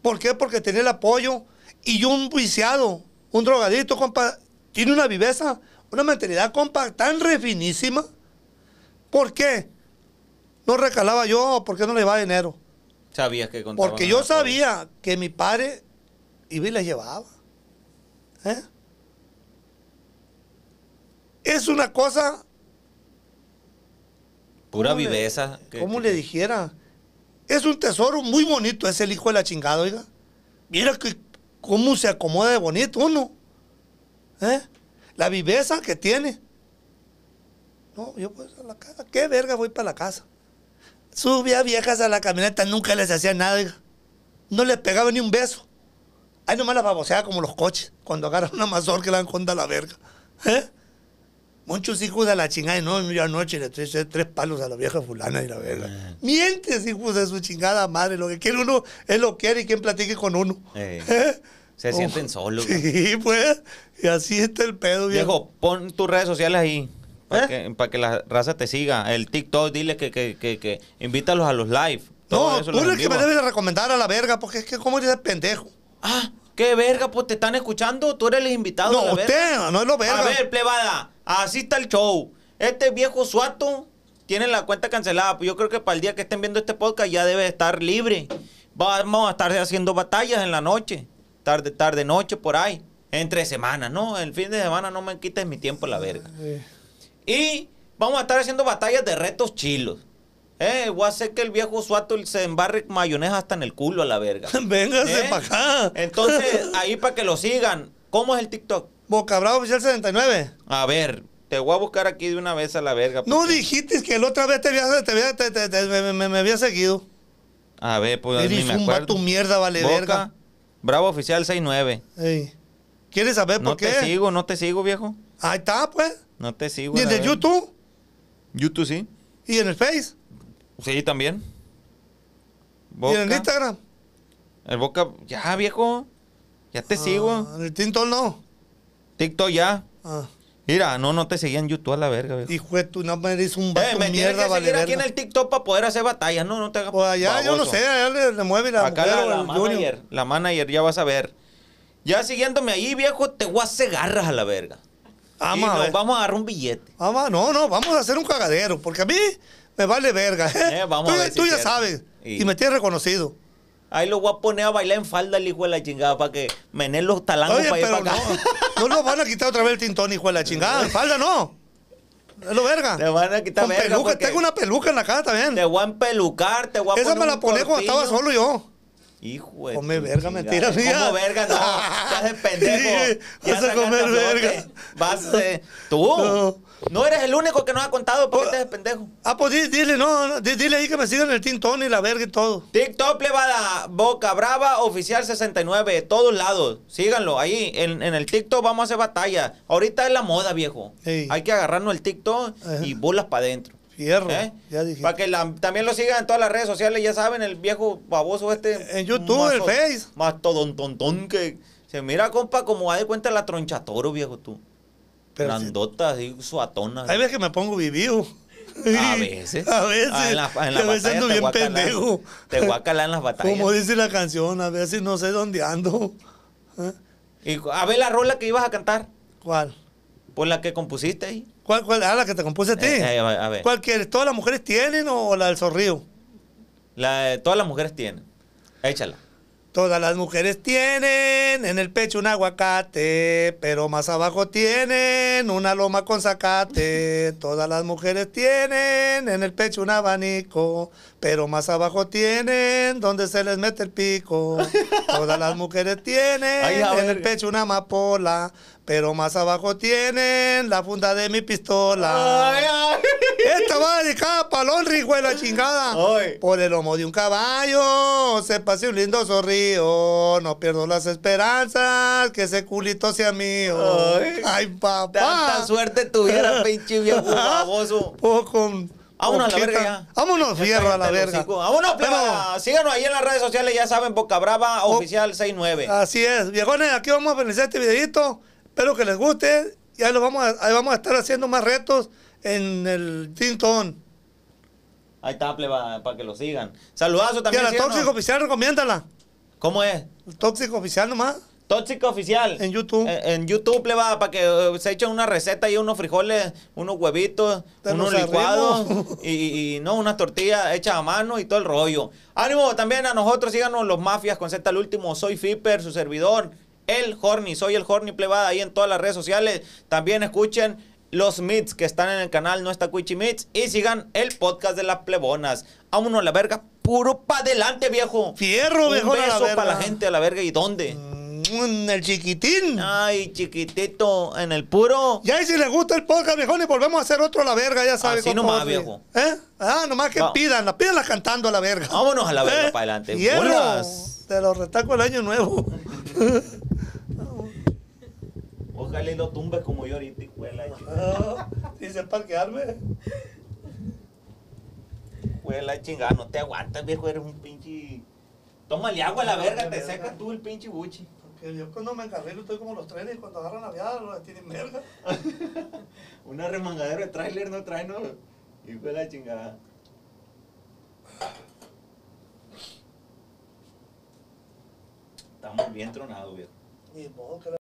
¿Por qué? Porque tenía el apoyo. Y yo, un viciado, un drogadito, compa, tiene una viveza, una mentalidad, compa, tan refinísima. ¿Por qué? No recalaba yo, ¿por qué no le llevaba dinero? Sabías que Porque yo sabía que mi padre iba y le llevaba. ¿Eh? Es una cosa Pura ¿Cómo le- viveza. que- ¿Cómo que- le dijera? Es un tesoro muy bonito, es el hijo de la chingada, oiga. Mira que, cómo se acomoda de bonito uno. ¿Eh? La viveza que tiene. No, yo pues a la casa. ¿Qué verga voy para la casa? Subía viejas a la camioneta, nunca les hacía nada, oiga. No les pegaba ni un beso. Ahí nomás la baboseaba como los coches, cuando agarran una mazorca que la dan contra la verga. ¿Eh? Muchos hijos de la chingada, y no, yo anoche le eché tres palos a la vieja fulana y la verga. Ah. Mientes, hijos de su chingada madre. Lo que quiere uno es lo que quiere y quien platique con uno. Eh, <laughs> ¿Eh? se Oh, sienten solos. Sí, pues. Y así está el pedo, viejo. Viejo, pon tus redes sociales ahí. Para ¿Eh? que, la raza te siga. El TikTok, dile que, que, que, que invítalos a los live. Todo No, eso tú eres el que me debes de recomendar a la verga, porque es que, ¿cómo eres de pendejo? Ah, qué verga, pues te están escuchando. Tú eres el invitado. a No, la verga. usted, no es lo verga. A ver, plebada, así está el show. Este viejo suato tiene la cuenta cancelada. Pues yo creo que para el día que estén viendo este podcast ya debe estar libre. Vamos a estar haciendo batallas en la noche. Tarde, tarde, noche, por ahí. Entre semanas, ¿no? El fin de semana no me quites mi tiempo la verga. Y vamos a estar haciendo batallas de retos chilos. Eh, voy a hacer que el viejo suato se embarre mayonesa hasta en el culo a la verga. <laughs> Véngase ¿Eh? para acá. Entonces, <laughs> ahí para que lo sigan. ¿Cómo es el TikTok? Boca Brava Oficial 79. A ver, te voy a buscar aquí de una vez a la verga. No dijiste que la otra vez te había, te había- te- te- te- me, me- me había seguido. A ver, pues ni Eres me un acuerdo. vato mierda, vale Boca, verga. Bravo Oficial 69. Ey. ¿Quieres saber No por qué? te sigo, no te sigo, viejo. Ahí está, pues. No te sigo. Y en el. YouTube YouTube sí. y en el Face Sí, también. y en el Instagram. El Boca, ya, viejo. Ya te sigo. Ah, en el Tintol no. TikTok ya. Ah. Mira, no, no te seguía en YouTube a la verga, viejo. Hijo de tu, no eres un Eh, vato me tienes mierda, que vale seguir aquí en el TikTok para poder hacer batallas. No, no te hagas Pues allá, yo no sé, allá le, le mueve la Acá mujer la, la Junior. manager, la manager, ya vas a ver. Ya siguiéndome ahí, viejo, te voy a hacer garras a la verga. Vamos a ver. vamos a agarrar un billete. Vamos, no, no, vamos a hacer un cagadero, porque a mí me vale verga. ¿eh? Eh, vamos <laughs> tú a ya- ver si tú ya cierto. sabes, Y- y me tienes reconocido. Ahí lo voy a poner a bailar en falda el hijo de la chingada para que menen los talangos Oye, para ir para no, acá. no nos van a quitar otra vez el tintón, hijo de la chingada. Falda no. Es lo verga. Te van a quitar Con verga peluca, tengo una peluca en la cara también. Te voy a empelucar, te voy a Esa poner me la poné cuando estaba solo yo. Hijo de Come verga, mentira mía. Como verga, no. <laughs> Estás de pendejo. Sí, vas a comer a verga. Vas, eh, tú. No. No eres el único que nos ha contado porque te es pendejo. Ah, pues di- dile, no, no, di- dile ahí que me sigan en el Tintón y la verga y todo. TikTok plebada, Boca Brava Oficial 69, de todos lados. Síganlo ahí. En, en el TikTok vamos a hacer batalla. Ahorita es la moda, viejo. Ey. Hay que agarrarnos el TikTok Ajá. y bolas para adentro. Fierro, ¿Eh? ya dije. Para que la- también lo sigan en todas las redes sociales, ya saben, el viejo baboso este. En YouTube, el Face. Más todontón que se mira, compa, como va de cuenta la tronchatoro, viejo, tú. Pero sí. Grandota, así, suatona. Hay veces que me pongo vivío. A veces. A veces. Ah, en la, en la a veces ando te bien pendejo. Te voy a calar en las batallas. Como dice la canción, a veces no sé dónde ando. ¿Eh? Y a ver la rola que ibas a cantar. ¿Cuál? Pues la que compusiste ahí. ¿Cuál, cuál? Ah, la que te compuse a ti. Eh, eh, a ver. ¿Cuál quieres? ¿Todas las mujeres tienen o la del zorrillo? La de todas las mujeres tienen. Échala. Todas las mujeres tienen en el pecho un aguacate, pero más abajo tienen una loma con zacate. Todas las mujeres tienen en el pecho un abanico, pero más abajo tienen donde se les mete el pico. Todas las mujeres tienen Ay, en el pecho una amapola, pero más abajo tienen la funda de mi pistola. Ay, ay. Esta va de la chingada. Ay. Por el lomo de un caballo se pase un lindo zorrillo. No pierdo las esperanzas que ese culito sea mío. Ay. Papá. Tanta suerte tuviera, pinche viejo baboso. <laughs> Con Vámonos a la verga ya. Vámonos, Ya fierro, a la verga. Vámonos, Bueno, pleba. Síganos ahí en las redes sociales, ya saben, Boca Brava Oh. Oficial 69. Así es, viejones, aquí vamos a finalizar este videito. Espero que les guste. Y ahí, lo vamos a, ahí vamos a estar haciendo más retos en el Tintón. Ahí está, pleba, para que lo sigan. Saludazo Y a también. la. Tóxico Oficial, recomiéndala. ¿Cómo es? El Tóxico Oficial nomás. Tóxica Oficial. En YouTube. En, en YouTube le va para que eh, se echen una receta y unos frijoles, unos huevitos, unos licuados <laughs> y, no unas tortillas hechas a mano y todo el rollo. Ánimo también a nosotros, síganos los mafias con Z al último. Soy Fipper, su servidor. El Horny, soy el Horny plebada ahí en todas las redes sociales. También escuchen los Meets que están en el canal No está Cuichi Meets y sigan el podcast de las plebonas. Vámonos a la verga, puro pa' adelante, viejo. Fierro, Un viejo, la beso para la gente a la verga. ¿Y dónde? Mm, el chiquitín. Ay, chiquitito, en el puro. Ya, y si les gusta el podcast, viejón, y volvemos a hacer otro a la verga, ya saben. Así nomás, viejo. ¿Eh? Ah, nomás que Va. pídanla, pídanla cantando a la verga. Vámonos a la verga ¿Eh? para adelante. Hierro, Bolas. Te lo retaco el año nuevo. <laughs> Ojalá y lo tumbes como yo ahorita, huela, Ah, <laughs> Dice parquearme. huela chingada, no te aguantas, viejo, eres un pinche. Tómale agua a la verga, te secas tú el pinche buchi. Porque yo cuando me encarrilo estoy como los trenes cuando agarran la viada, los tienen verga. <laughs> Una remangadera de tráiler no trae, no. Hijo de la chingada. Estamos bien tronados, viejo. Ni modo que